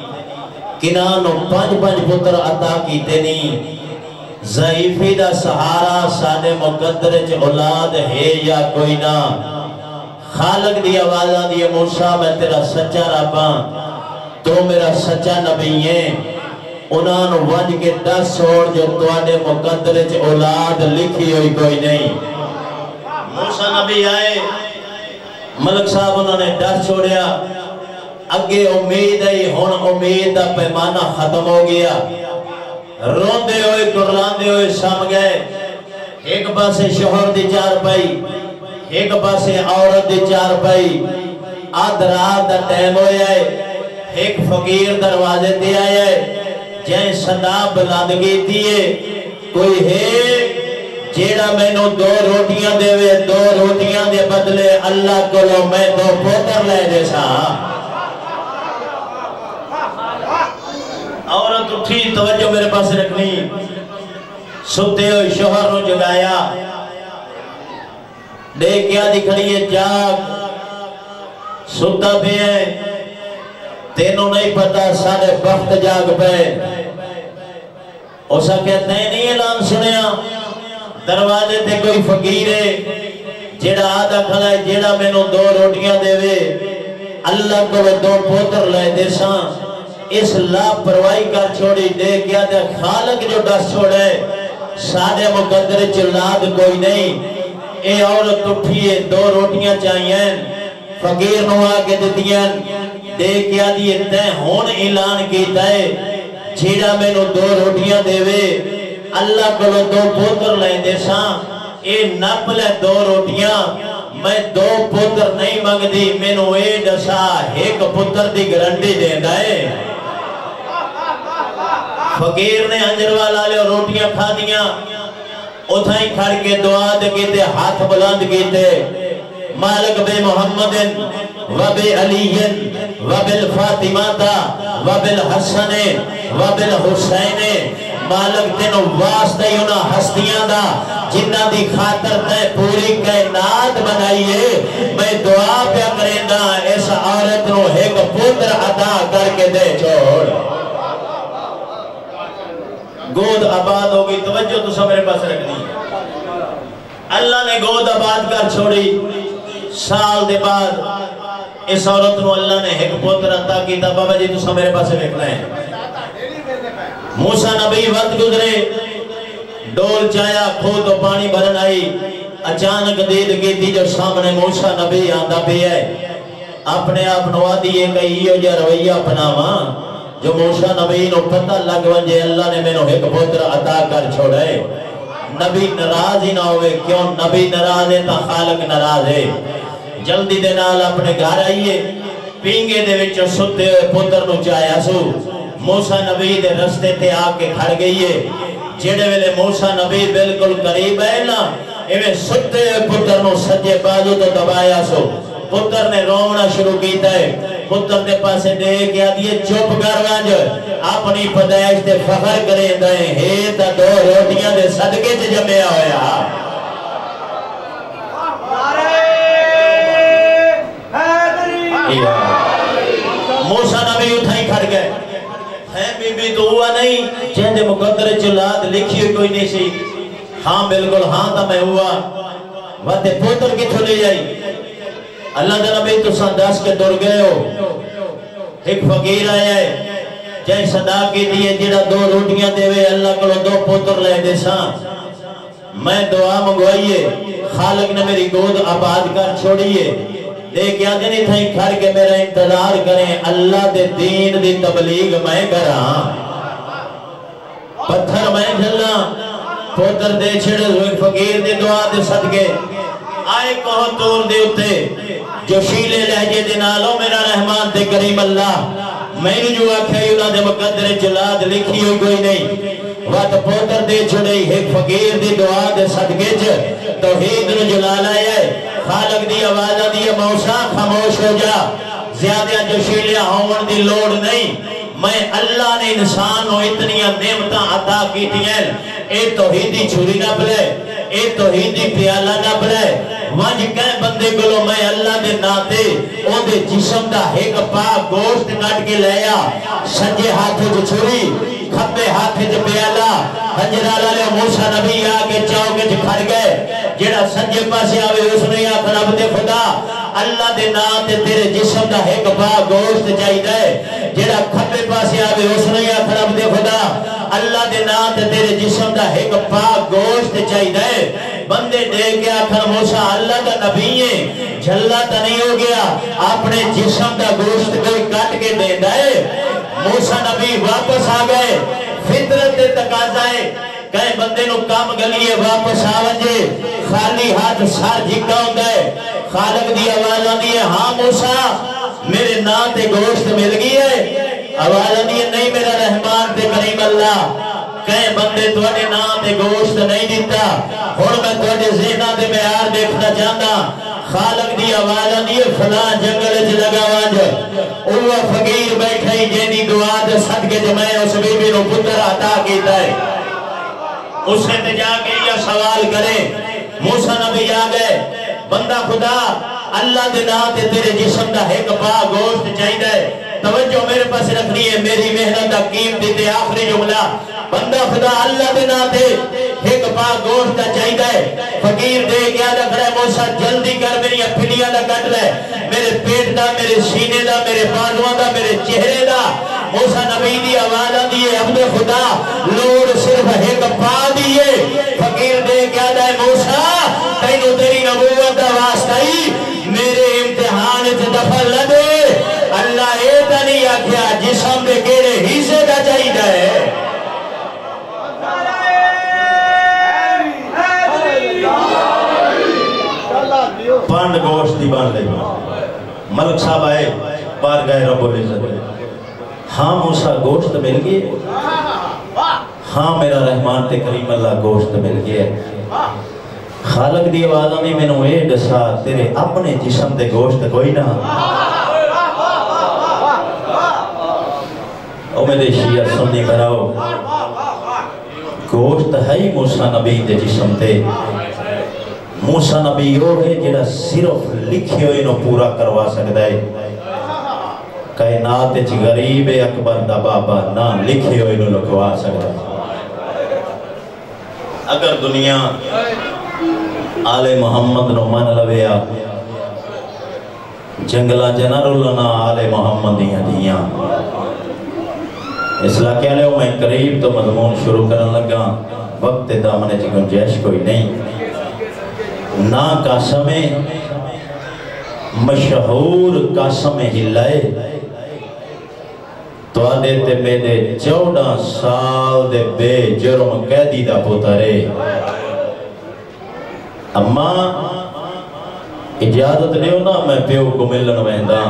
کنانوں پانچ پانچ پتر عطا کیتے نہیں ضعیفی دا سہارا سانے مقدر چ اولاد ہے یا کوئی نہ۔ خالق دی آوازہ دی موسیٰ میں تیرا سچا رباں تو میرا سچا نبی ہے انہاں نو وج کے دس چھوڑ جو تواڈے مقدر چ اولاد لکھی ہوئی کوئی نہیں۔ موسیٰ نبی آئے۔ ملک صاحب انہوں نے دس چھوڑیا۔ اگے امید ہے ہن امید دا پیمانہ ختم ہو گیا۔ روندے ہوئے کرلاندے ہوئے، سم گئے۔ ایک پاسے شوہر دی چار پائی۔ ایک پاسے عورت دی چار پائی آدھ رات دا ٹائم ہویا ہے، ایک فقیر دروازے دے آیا ہے، جائیں صدا بلندگی دیئے کوئی ہے؟ جیڑا میں نو دو روٹیاں دے وے، دو روٹیاں دے بدلے اللہ کو لو میں دو پوتر لے دے سا۔ عورت اٹھی، توجہ میرے پاس رکھنی۔ ستے ہوئے شوہر نو جگایا۔ دیکھ کیا دکھڑی ہے جاگ ستا بھی ہے تینوں نہیں پتا سارے وقت جاگ پہ اسا کہتے ہیں نہیں اعلان سنیا دروازے تے کوئی فقیر ہے جیڑا آدھا کھلا ہے جیڑا میں نو دو روٹیاں دے وے اللہ کو وہ دو پوتر لے دے ساں اس لا پروائی کر چھوڑی دے کیا دے خالق جو ڈس چھوڑے سادے مقدر چلاد کوئی نہیں اے عورت اٹھیے دو روٹیاں چاہیے فقیر نو آگے دیتیاں دے کیا دیئے تے ہون اعلان کیتا ہے چھیڑا میں نو دو روٹیاں دے وے اللہ کو دو پوتر لے دے ساں، اے نپ لے دو روٹیاں، میں دو پوتر نہیں مانگ دی میں نو اے ڈسا ایک پوتر دی گرنٹی دے دائے فقیر نے انجر والا لے روٹیاں کھا دیا اتھائی کھڑ کے دعا دے کیتے ہاتھ بلند کیتے مالک بے محمد وبے علی وبالفاطمہ وبالحسن وبالحسین مالک تینو واسطہ یونا ہستیاں دا جنہ دی خاطر تے پوری کائنات بنائیے میں دعا پہ کریں دا اس عورت نو ایک پتر عطا کر کے دے چھوڑ گود آباد ہوگی توجہ تو سب میرے پاس رکھنی ہے اللہ نے گود آباد کر چھوڑی۔ سال دے بعد اس عورت نو اللہ نے ایک پوتر عطا کیتا۔ بابا جی تو سب میرے پاس رکھنا ہے موسیٰ نبی وقت گزرے۔ ڈول چایا کھو تو پانی بھرن آئی۔ اچانک دید کی تھی جو سامنے موسیٰ نبی آندہ بھی ہے۔ اپنے آپ نوا دیئے کئی یہ جا رویہ اپنا ماں جو موسیٰ نبی نو پتہ لگ ونجے، اللہ نے میں نو ایک پوتر عطا کر چھوڑے۔ نبی نراض ہی نہ ہوئے، کیوں؟ نبی نراض ہے تا خالق نراض ہے۔ جلدی دے نال اپنے گھر آئیے، پینگے دے وچ ستے ہوئے پتر نو چاہیا سو۔ موسیٰ نبی دے رستے تے آ کے کھڑ گئی ہے۔ جڑے ویلے موسیٰ نبی بالکل قریب ہے نا، ایویں ستے ہوئے پتر نو سجے بازو تو دبایا سو۔ پتر نے رونا شروع کیتا ہے پتر دے پاسے دے گیا دیئے چپ کر وانج اپنی پدائش دے فخر کریں دائیں ہے تا دو روٹیاں دے صدقے چ جمعیا ہویا موسیٰ نبی اٹھائی کھڑ گئے ہے بی بی تو ہوا نہیں چہندے مقدر چلاد لکھی ہوئی کوئی نہیں سی ہاں بالکل ہاں تا میں ہوا وقت پوتر کی تھو لے جائی اللہ دے نبی تو سنداس کے دور گئے ہو۔ ایک فقیر آیا ہے، جائے صدا کی دیئے جڑا دو روٹیاں دے وے اللہ کو دو پوتر لے دے ساں۔ میں دعا منگوائیے خالق نے میری گود آباد کر چھوڑیے دیکھ یا دنی تھا کھر کے میرا انتظار کریں، اللہ دے دین دی تبلیغ میں کراں۔ پتھر میں جھلنا، پوتر دے چھڑے ہوئے، فقیر دے دعا دے صدقے۔ آئے کہو تور دے اتے؟ جو شیلے لہجے دے نالو میرا رحمان دے کریم اللہ۔ میں نے جو آکھا یونا دے مقدر جلاد لکھی ہوئی کوئی نہیں۔ وقت پوتر دے چھڑے، ایک فقیر دی دعا دے صدقے چ توحید نو جلال آیا ہے۔ خالق دی آواز دی موسا خاموش ہو جا۔ زیادہ جو جوشیلیاں ہون دی لوڑ نہیں۔ میں اللہ نے انسان نو اتنی نعمتاں عطا کیتی ہیں۔ اے توحیدی چھری نہ بلے اے توحیدی پیالہ نہ بلے وانج کہیں بندے گلو میں اللہ دے ناتے او دے جسم دا ایک پاک گوشت کٹ کے لیا سجے ہاتھ جو چھری کھبے ہاتھ جو پیالہ۔ حجرال علیہ موسیٰ نبی آگے چاوگے جو کھڑ گئے۔ جڑا سجے پاسے آوے اس نے آخر رب دے خدا، اللہ دے نام تے تیرے جسم دا ایک پاک گوشت چاہی دے جڑا کھبے پاسے آوے اس نے آخر رب دے خدا، اللہ دے نام تے تیرے جسم دا ایک پاک گوشت چاہی دے بندے دے کے آخر موسیٰ، اللہ دا نبی ہے۔ جھلا تا نہیں ہو گیا۔ اپنے جسم دا گوشت کوئی کٹ کے دے دے موسیٰ نبی واپس آ گئے۔ فطرت دے تقاضائے کہیں بندے نو کام گلیے واپس آوجے خالی ہاتھ سار جھکا ہوں گئے خالق دی آواز آنی ہے ہاں موسیٰ، میرے نام تے گوشت مل گئی ہے۔ آواز آنی ہے، نہیں میرا رحمان تے کریم اللہ کہیں بندے توڑے نام تے گوشت نہیں دیتا اور میں توڑے زینہ دے میار دیکھنا چاہتا خالق دی آواز آنی ہے، فلاں جنگل چ لگا وانج۔ اوہ فقیر بیٹھائی جینی دعا دے صدقے جمعے اس بی بی نو پتر عطا کیتا ہے۔ اس سے تے جا کے یہ سوال کرے۔ موسیٰ نبی آ گئے بندہ خدا، اللہ دے نام تے تیرے جسم دا ایک پا گوشت چاہیے توجہ میرے پاس رکھنی ہے، میری محنت دا قیمتی تے آخری جملہ۔ بندہ خدا، اللہ دے نام تے ایک پا گوشت دا چاہیے فقیر دے گیا دا کھڑا موسیٰ جلدی کر میری اپنیاں دا کٹ لے۔ میرے پیٹ دا، میرے سینے دا، میرے بازوان دا، میرے چہرے دا۔ موسیٰ نبی دی آواز آتی دیئے عبد خدا لوڑ صرف ایک پا دیئے فقیر دے کیا دائے موسیٰ تینو تیری نبوت دا واسطہ ہی میرے امتحان سے دفل لدے۔ اللہ ایتا نہیں آکھیا، جسم دے کیڑے حصے دا چاہی دائے پانڈ گوشت دی بان لے ملک صاحب آئے، بار گئے رب العزت ہاں موسیٰ گوشت مل گئے ہاں میرا رحمان تے کریم اللہ گوشت مل گئے خالق دی آوازہ میں میں نے اے دسا، تیرے اپنے جسم دے گوشت کوئی نہ۔ او میرے شیعہ سننی براؤ گوشت ہے ہی موسیٰ نبی دے جسم تے۔ موسیٰ نبی ہو ہے جڑا صرف لکھے ہوئے نو پورا کروا سکتا ہے۔ کائنات چ غریب اکبر دا بابا نہ لکھے ہوئے نو لکھوا سکتا اگر دنیا آل محمد نو من لویا جنگلہ جنرلنا آل محمد دیاں دیاں۔ اس لکھے لے میں قریب تو مضمون شروع کرن لگا۔ وقت دامنے چی گنجیش کوئی نہیں۔ نا قاسم مشہور قاسم ہلائے۔ تو آدھے تے میرے چودہ سال دے بے جرم قیدی دا پوترے اما، اجازت لیو نا میں پیو کو ملن ویندہ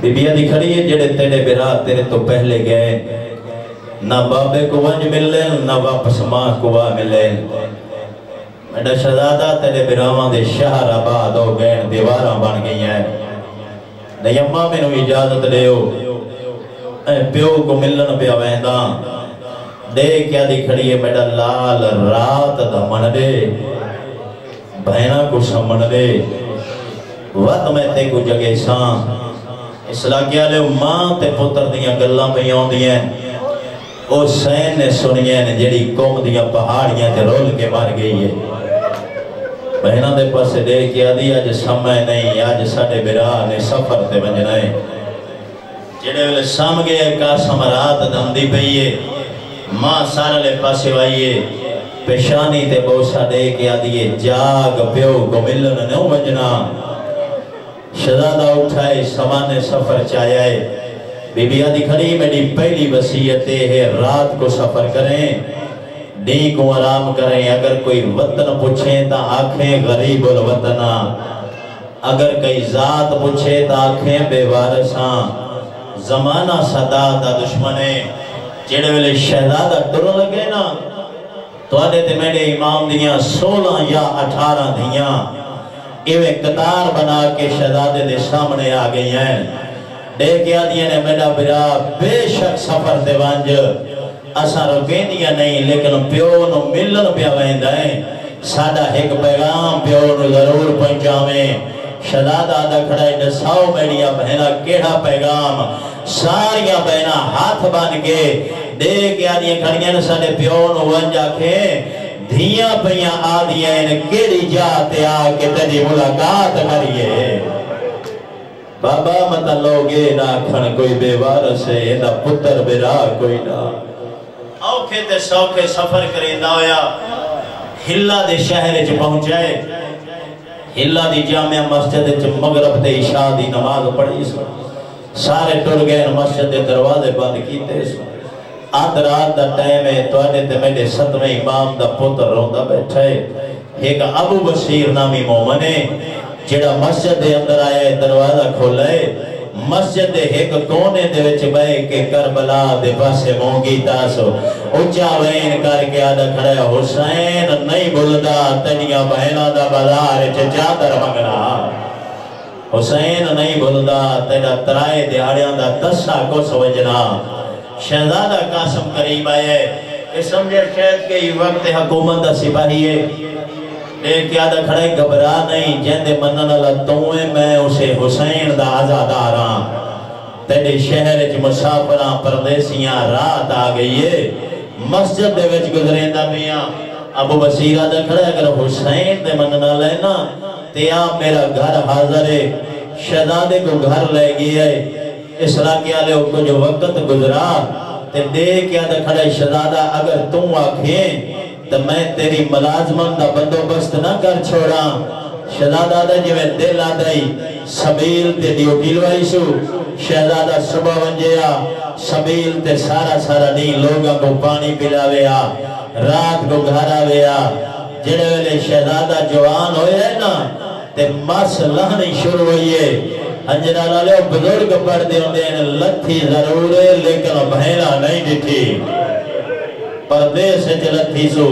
بی بیا دی کھڑی ہے جڑے تیرے برا تیرے تو پہلے گئے۔ نہ بابے کو ونج ملن، نہ واپس ماں کو وا ملن۔ میڈا شہزادہ تیرے برامان دے شہر آباد ہو گئے، دیواراں بن گئی ہیں نہیں اممہ میں نو اجازت لے ہو اے پیو کو ملن پہ آویندہ دے کیا دی کھڑی ہے میڈا لال رات دا من دے بہنہ کو سمن دے وقت میں تے کو جگہ سان اسلاح کیا لے ماں تے پتر دیاں گلاں پہ آن دیاں او سین نے سنیاں نے جڑی قوم دیاں پہاڑیاں تے رول کے مار گئی ہے بہنہ دے پاس دے کیا دی آج سمے نہیں آج ساڑے برا نے سفر تے بنجنا ہے جڑے والے سام گئے قاسم رات دھمدی پئیے ماں سارے لے پاسے وائیے پیشانی تے بوسا دے کیا دیئے جاگ پیو کو ملن نو بجنا شہزادہ اٹھائے سمانے سفر چاہیے بی بی آدھی کھڑی میری پہلی وسیعت ہے رات کو سفر کریں ڈی کو آرام کریں، اگر کوئی وطن پوچھیں تا آنکھیں غریب الوطنہ اگر کئی ذات پوچھے تا آنکھیں بے وارساں زمانہ صدا تا دشمنے جڑے ویلے شہزادہ ٹر لگے نا، تواڈے تے میرے امام دیاں سولہ یا اٹھارہ دیاں۔ ایویں قطار بنا کے شہزادے دے سامنے آ گئی ہیں دے کے آدیا نے میرا برا، بے شک سفر دے وانج۔ اساں رکیں نہیں، لیکن پیو نو ملن پیا ویندا ہے۔ ساڈا ایک پیغام پیو نو ضرور پہنچاویں۔ شہزادہ دا کھڑا ہے دساؤ میریا بہنا، کیڑا پیغام؟ ساریاں بہنا ہاتھ بن کے۔ دے کے آدیا کھڑیاں نے ساڈے پیو نو ونجا کے دھیاں پیاں آدیاں ان کیڑی جاتے آ کے تیری ملاقات کریے بابا مت لوگے ناکھن، کوئی بے وارس ہے نہ پتر بے بیرا کوئی نہ اوکھے تے سوکھے سفر کریندا ہویا ہلا دے شہر وچ پہنچائے ہلا دی جامع مسجد وچ مغرب تے عشاء دی نماز پڑھی سو سارے ٹر گئے مسجد دے دروازے بند کیتے سو آدھ رات دا ٹائم ہے تو آنے تے میرے ستویں امام دا پتر روندا بیٹھا ہے ایک ابو بشیر نامی مومن ہے جڑا مسجد دے اندر آیا ہے دروازہ کھولا ہے مسجد ایک کونے دے وچ بے کے کربلا دے پاسے مونگی تاسو۔ اونچا وین کر کے آدھا کھڑا ہے، حسین نہیں بلدا تنیا بہنا دا بازار چ چادر منگنا۔ حسین نہیں بلدا تیرا ترائے دیہڑیاں دا تسا کو سوجنا شہزادہ قاسم قریب آئے۔ کہ سمجھے شاید کہ یہ وقت حکومت دا سپاہی ہے۔ ایک یادہ کھڑے، گھبرا نہیں جہندے منن اللہ توئے میں اسے حسین دا آزادار ہاں۔ تیرے شہر اچ مسافراں، پردیسیاں، رات آ گئی ہے۔ مسجد دے وچ گزرین دا میاں ابو بصیرہ دا کھڑے، اگر حسین دے منن اللہ نا، تے آپ میرا گھر حاضر ہے۔ شہزادے کو گھر لے گیا ہے۔ اس راکیہ لے کو جو وقت گزرا، تے دے کیا دا کھڑے، شہزادہ اگر تم آکھیں تو میں تیری ملازمن دا بندوبست نہ کر چھوڑا شہزادہ دا جو میں دل آدائی، سبیل تے ڈیوٹی لوائی سو۔ شہزادہ صبح ونجیا، سبیل تے سارا سارا نہیں، لوگاں کو پانی پلاویا، رات کو گھر آویا۔ جڑے ویلے شہزادہ جوان ہوئے ہے نا، تے مس لہنی شروع ہوئی ہے۔ انجنا لالے بزرگ پڑھ دے ہوندے ہیں، لتھی ضرور ہے، لیکن بہنا نہیں ڈٹھی۔ پردیس سے چلتی سو۔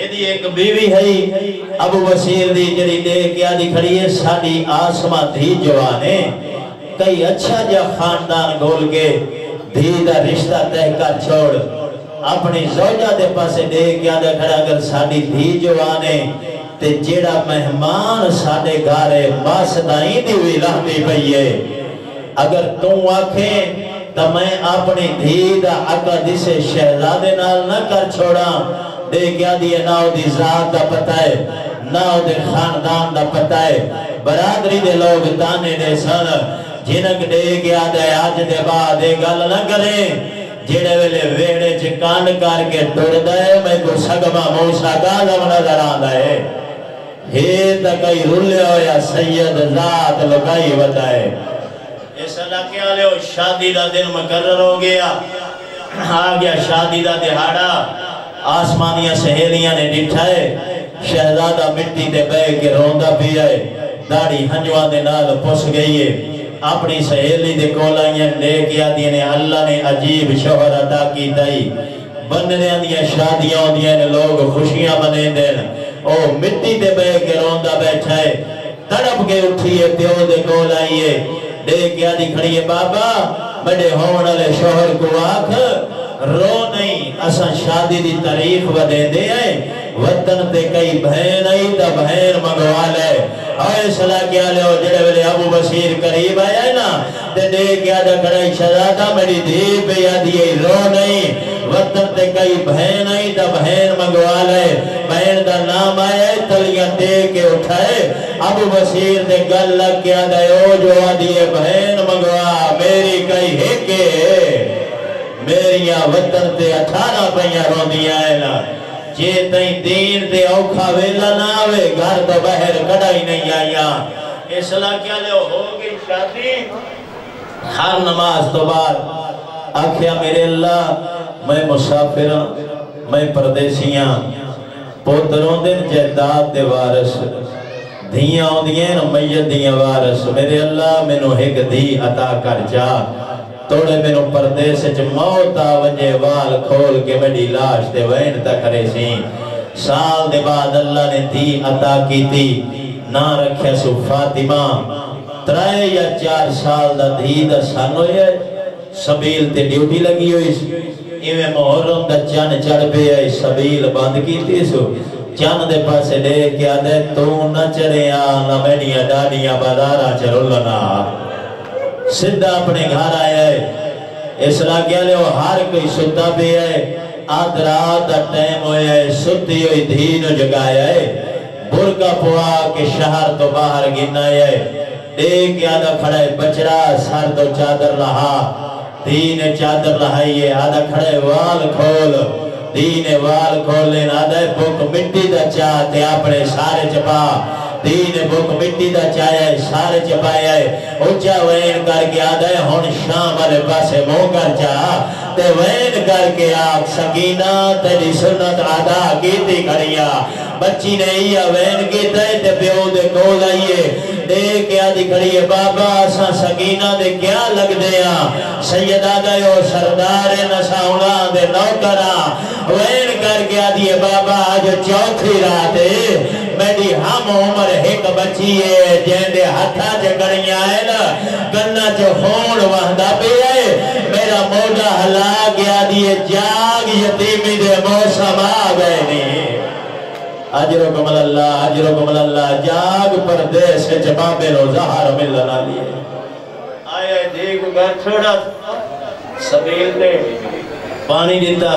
ایدی ایک بیوی ہے، ابو بصیر دی جڑی دے کیا دی کھڑی ہے ساڑی آسمہ دھی جوانے کئی اچھا جا خاندان گول کے دھی دا رشتہ تہ کر چھوڑ۔ اپنی زوجہ دے پاسے دے کیا دے کھڑا اگر ساڑی دھی جوانے تے جیڑا مہمان ساڑے گارے ماسدائیں دی ہوئی رہنی پئیے اگر تم آکھیں تو میں اپنی دھید اگا دسے شہزادے نال نہ کر چھوڑا دے گیا دیئے نہ ہو دی ذات دا پتہ ہے نہ ہو دی خاندان دا پتہ ہے برادری دے لوگ تانے دے سن جنک دے گیا دے آج دے بعد دے گل نہ کریں جڑے ویلے ویڑے چکان کر کے ٹوڑ دے میں کو سگمہ موسیٰ گازم نظر آن دے ہی تکئی رولے ہو یا سید ذات لگائی بتائے اس علاقے والے ہو شادی دا دن مقرر ہو گیا۔ آ گیا شادی دا دہاڑا۔ آسمانیاں، سہیلیاں نے ڈٹھائے۔ شہزادہ مٹی دے بے کے روندا بھی آئے داڑی ہنجوان دے نال پس گئی ہے۔ اپنی سہیلی دے کولائیاں لے کیا دیئے نے، اللہ نے عجیب شہر عطا کی دائی بننے دیا شادیاں دیا نے، لوگ خوشیاں بنے دین۔ او مٹی دے بے کے روندا بیٹھا ہے۔ تڑپ کے اٹھئیے پیو دے کولائیے دے کیا دی کھڑی ہے بابا بڑے ہون علی شوہر کو آکھ رو نہیں اساں شادی دی تاریخ ودے دے آئے وطن تے کئی بہن آئی تا بہن مگوا لے۔ آئے صلاح کیا لے ہو، جڑے ویلے ابو بشیر قریب آیا ہے نا، تے دے کیا دا کڑائی شہزادہ میری دھی پہ یادی ہے رو نہیں۔ وطن تے کئی بہن آئی تا بہن مگوا لے۔ بہن دا نام آیا ہے، تلیاں دے کے اٹھائے۔ ابو بشیر دے گل لگ کیا دے او جو آدھی ہے، بہن مگوا میری کئی ہکے میریاں وطن تے اٹھارہ پہیاں رو دیا ہے نا۔ جے تین دین تے اوکھا ویلا نہ آوے گھر تو بہر کڑائی نہیں آیا اصلاح کیا لے ہو گئی شادی ہر نماز تو بعد آکھیا میرے اللہ میں مسافرہ میں پردیسیاں پوتروں دن جہداد دے وارس دھیاں دیئے نا میت دیئے وارس میرے اللہ میں نو ایک دی عطا کر جا توڑے میں پردے سے موت آ وال کھول کے بڑی لاش دے وین تک رہے سی سال دے بعد اللہ نے دی عطا کی تھی نہ رکھے سو فاطمہ ترائے یا چار سال دا دھی دا سن ہوئے سبیل تے ڈیوٹی لگی ہوئی ایویں محرم دا چن چڑھ پہ آئی سبیل بند کی تھی سو چن دے پاسے لے کے آدھے تو نہ چڑھے آ نہ میڈیاں ڈاڈیاں بازارا چلو لنا سدھا اپنے گھر آیا ہے۔ اس لاگیا لے وہ ہر کوئی ستا بھی ہے۔ آدھ رات دا ٹائم ہویا ہے ستی ہوئی دھینو جگایا ہے۔ برکا پوا کے شہر تو باہر گنا ہے۔ دیکھ آدھا کھڑا ہے بچڑا سر تو چادر لہا۔ دین چادر لہائی ہے، آدھا کھڑا ہے، وال کھول۔ دین وال کھول لین آدھا ہے، بک مٹی دا چاہتے اپنے سارے چپا۔ دین بک مٹی دا چاہیا ہے سارے چپایا ہے۔ اچھا وین کر کے آدھا ہے ہون شام والے پاسے مو کر چاہ تے وین کر کے آگ سکینہ تیری سنت آدھا کیتی کھڑیا بچی نے یہ وین کی تے تے پیو دے کول آئیے دے کیا دی کھڑی ہے بابا اسا سکینہ دے کیا لگ دیا سیدہ دے او سردار نساؤنا دے نوکرا وین کر کے آدھی ہے بابا آج چوتھی رات ہے میری ہم عمر ایک بچی ہے جہن دے ہتھا جگڑیاں ہے نا گنہ جو خون وہدہ پہ ہے میرا موڈا ہلا گیا دیئے جاگ یتیمی دے موسم آ گئے نہیں اجرکم اللہ اجرکم اللہ جاگ پردے سے جباب روزہار ملنا لیے۔ آئے دیکھو گا چھوڑا سبیل دے۔ پانی دیتا۔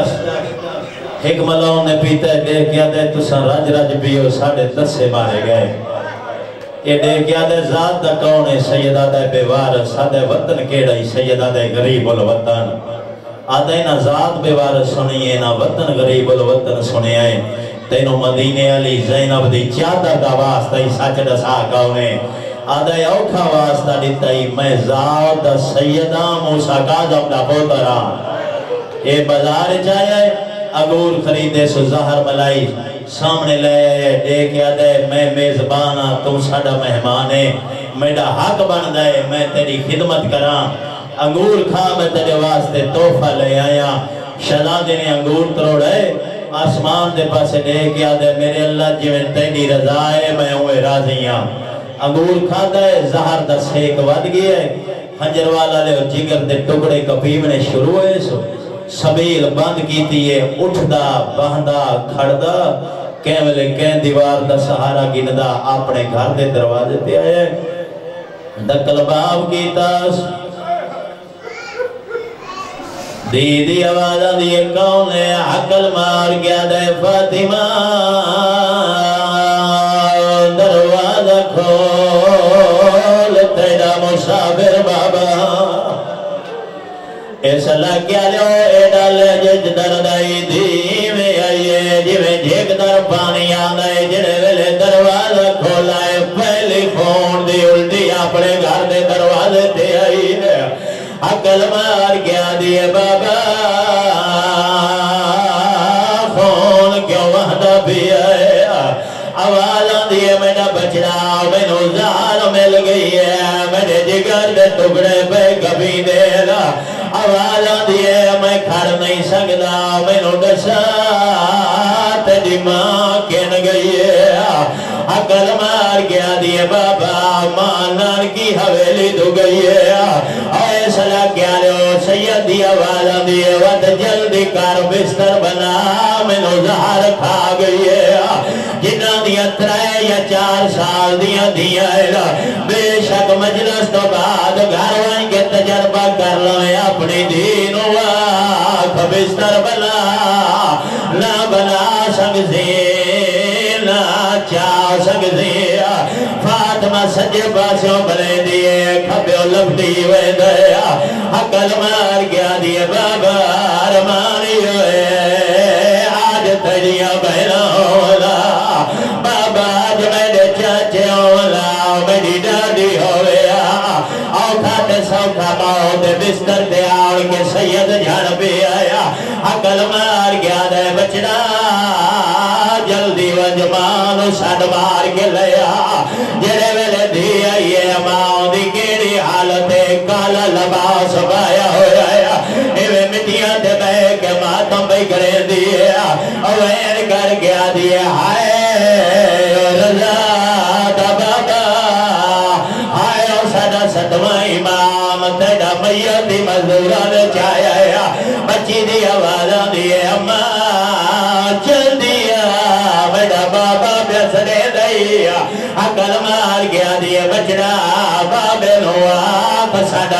ایک ملاؤں نے پیتا ہے دیکھ کیا دے تو سن رج رج پیو ساڑھے دس سے مارے گئے۔ یہ دیکھ کیا دے ذات دا کون ہے؟ سیدہ دے بیوار سادے وطن کیڑا ہی؟ سیدہ دے غریب الوطن۔ آدھے نہ ذات بیوار سنیے نہ وطن غریب الوطن سنے آئے تینو مدینے علی زینب دی چادر دا واسطہ ہی سچ دسا گاونے آدھے اوکھا واسطہ دیتا ہی، میں ذات دا سیدہ موسیٰ کاظم دا پوترا ہاں۔ اے بازار جائے اگور خریدے سو زہر ملائی۔ سامنے لے آئے دے کے آدھے میں میزبانا ہاں، تم ساڑا مہمان ہے۔ میڈا حق بن دے میں تیری خدمت کران انگور کھا، میں تیرے واسطے توفہ لے آیا۔ شہزادے نے انگور تروڑے۔ آسمان دے پاسے لے کے آدھے میرے اللہ جی میں تیری رضا ہے، میں ہوئے راضیاں انگور کھا دے زہر دا سیک ود گیا ہے۔ ہنجر والا لے جگر دے ٹکڑے کپیمنے شروع ہوئے سو۔ سبیل بند کیتی ہے، اٹھدا، بہندا، کھڑدا۔ کیملے کین دیوار دا سہارا گندا، اپنے گھر دے دروازے تے آئے دکل باب کی تاس۔ دیدی دی آوازہ دیئے کون ہے عقل مار گیا دے فاطمہ دروازہ کھول، تیرا مسافر بابا۔ ایسا لگیا لیو ٹکڑے پہ کبھی دینا آوازاں دیے میں کھڑ نہیں سکتا مینو دسا تیری ماں کہن گئی ہے عقل مار گیا دیے بابا ماں نان کی حویلی دو گئی ہے اے سلا کیا لو سید دی آوازاں دیے ود جلدی کار بستر بنا مینو زہر کھا گئی ہے جنہ دیا ترائے یا چار سال دیا دیا ہے بے شک مجلس تو بعد گھر وائیں کے تجربہ کر لویں اپنی دین واک۔ بستر بنا نہ بنا سکتے نہ چاہ سکتے فاطمہ سجے پاسوں بلے دیئے کھپیو لپٹی ہوئے دیا۔ حقل مار گیا دیئے، بابا رمانی ہوئے۔ بستر دے آڑ کے سید جھڑ پہ آیا۔ عقل مار گیا دے بچنا۔ جلدی و سڑ بار کے لیا جڑے ویلے دھی آئی ہے ماں دی کیڑی حالت کالا لباس بایا ہو جایا ایوے مٹیاں دے بے کے ماتم بگڑے دیا اوہین کر گیا دیا ہائے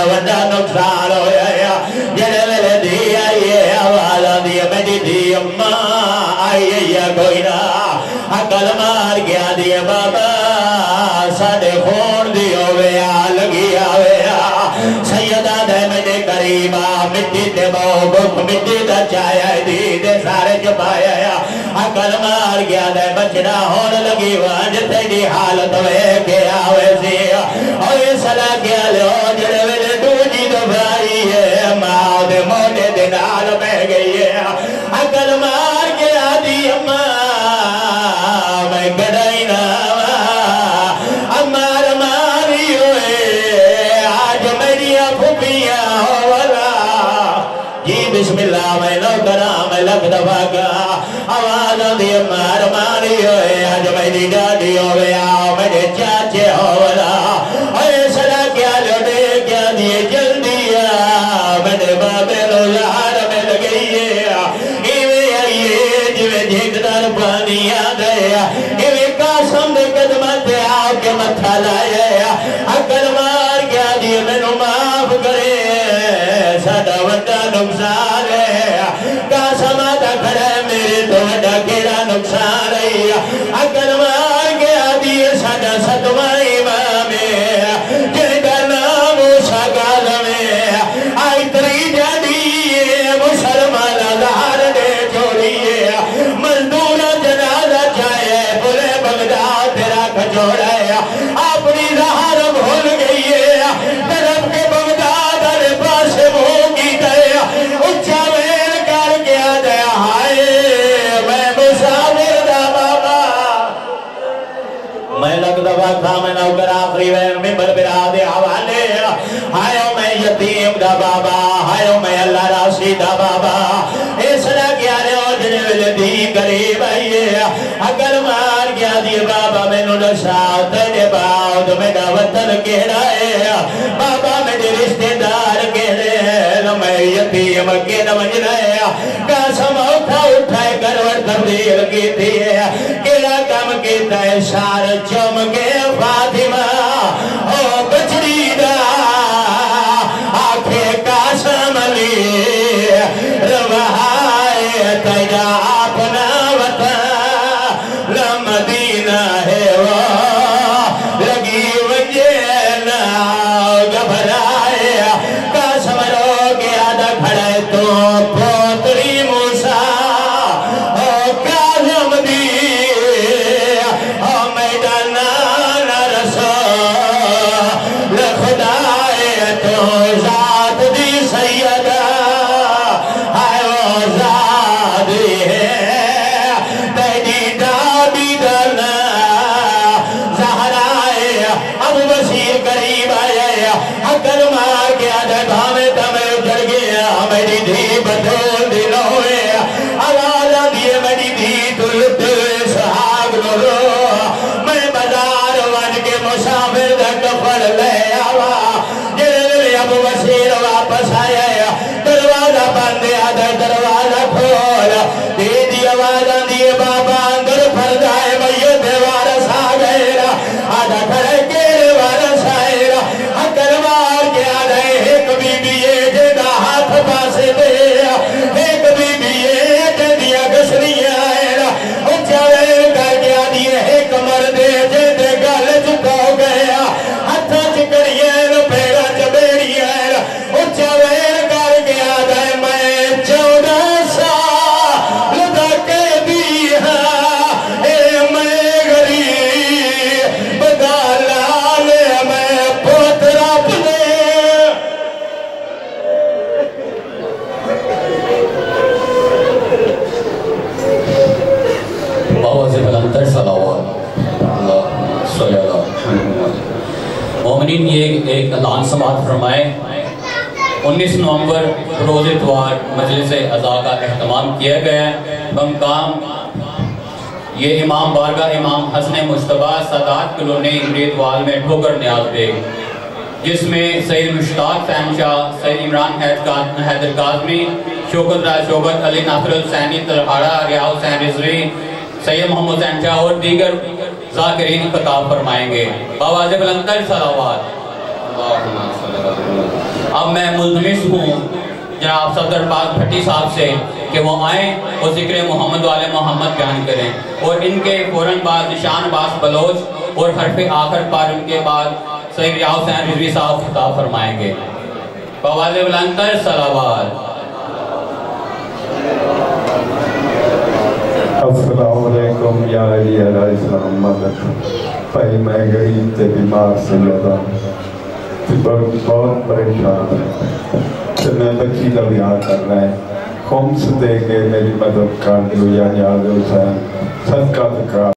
وڈا نقصان ہویا جڑے ویلے دی آئیے والا دی میری دی اماں آئیے یا کوئی نہ عقل مار گیا دی بابا ساڈے خون دی ہوے آ لگی آوے سیدہ دے میرے قریب آ مٹی تے بہو مٹی دا چایا دی دے سارے جبایا عقل مار گیا دے، بچنا ہون لگی وانج تیری حالت وے کے آوے سی۔ اوے سلا کیا لو جڑے ویلے دوجی تو بھائی ہے، ماں دے موٹے دن آل بہ گئی ہے۔ عقل مار گیا دی اماں میں گڑائی نہ امار ماری ہوئے، آج میری پھپیاں ہو رہا جی بسم اللہ، میں نوکرہ کرام لگ دفعہ میری گاڈی ہو گیا میرے چاچے ہوا میں سرا گیا لوگ جلدی میرے بابے کو لار مل گئی آئیے جی جی دار بانی دار کہنا ہے بابا میں میرے رشتے دار کہنے ہیں میں یتیم کے نہ مجھنا ہے قاسم اٹھا اٹھائے کروڑ تبدیل کی تھی۔ ہے کیڑا کام کی تیشار چمکے فاتح مجلس ازا کا اہتمام کیا گیا ہے بمقام، یہ امام بارگاہ امام حسن مشتبہ سادات کلونی امرید وال میں ٹھوکر نیاز بے جس میں سید مشتاق فہم شاہ سید عمران حیدر قاسمی شوکت رائے شوکت علی ناصر السینی تلہارا ریاض حسین رضوی، سید محمد حسین شاہ اور دیگر ذاکرین خطاب فرمائیں گے۔ بابا جب لنکر صلوات اب میں ملتمس ہوں۔ جناب صدر پاک بھٹی صاحب سے کہ وہ آئیں اور ذکر محمد والے محمد بیان کریں اور ان کے فوراً بعد نشان باس بلوچ اور حرف آخر پر ان کے بعد سید ریاض حسین رضوی صاحب خطاب فرمائیں گے۔ بواز بلندر صلوات السلام علیکم یا علی علیہ السلام مدد پہی میں غریب تے بیمار سے لگا جی، بہت پریشان سے میں بچی کا بیاہ کر رہا ہے۔ خمس دے کے میری مدد کر دو یا نیاز حسین صدقہ فکرہ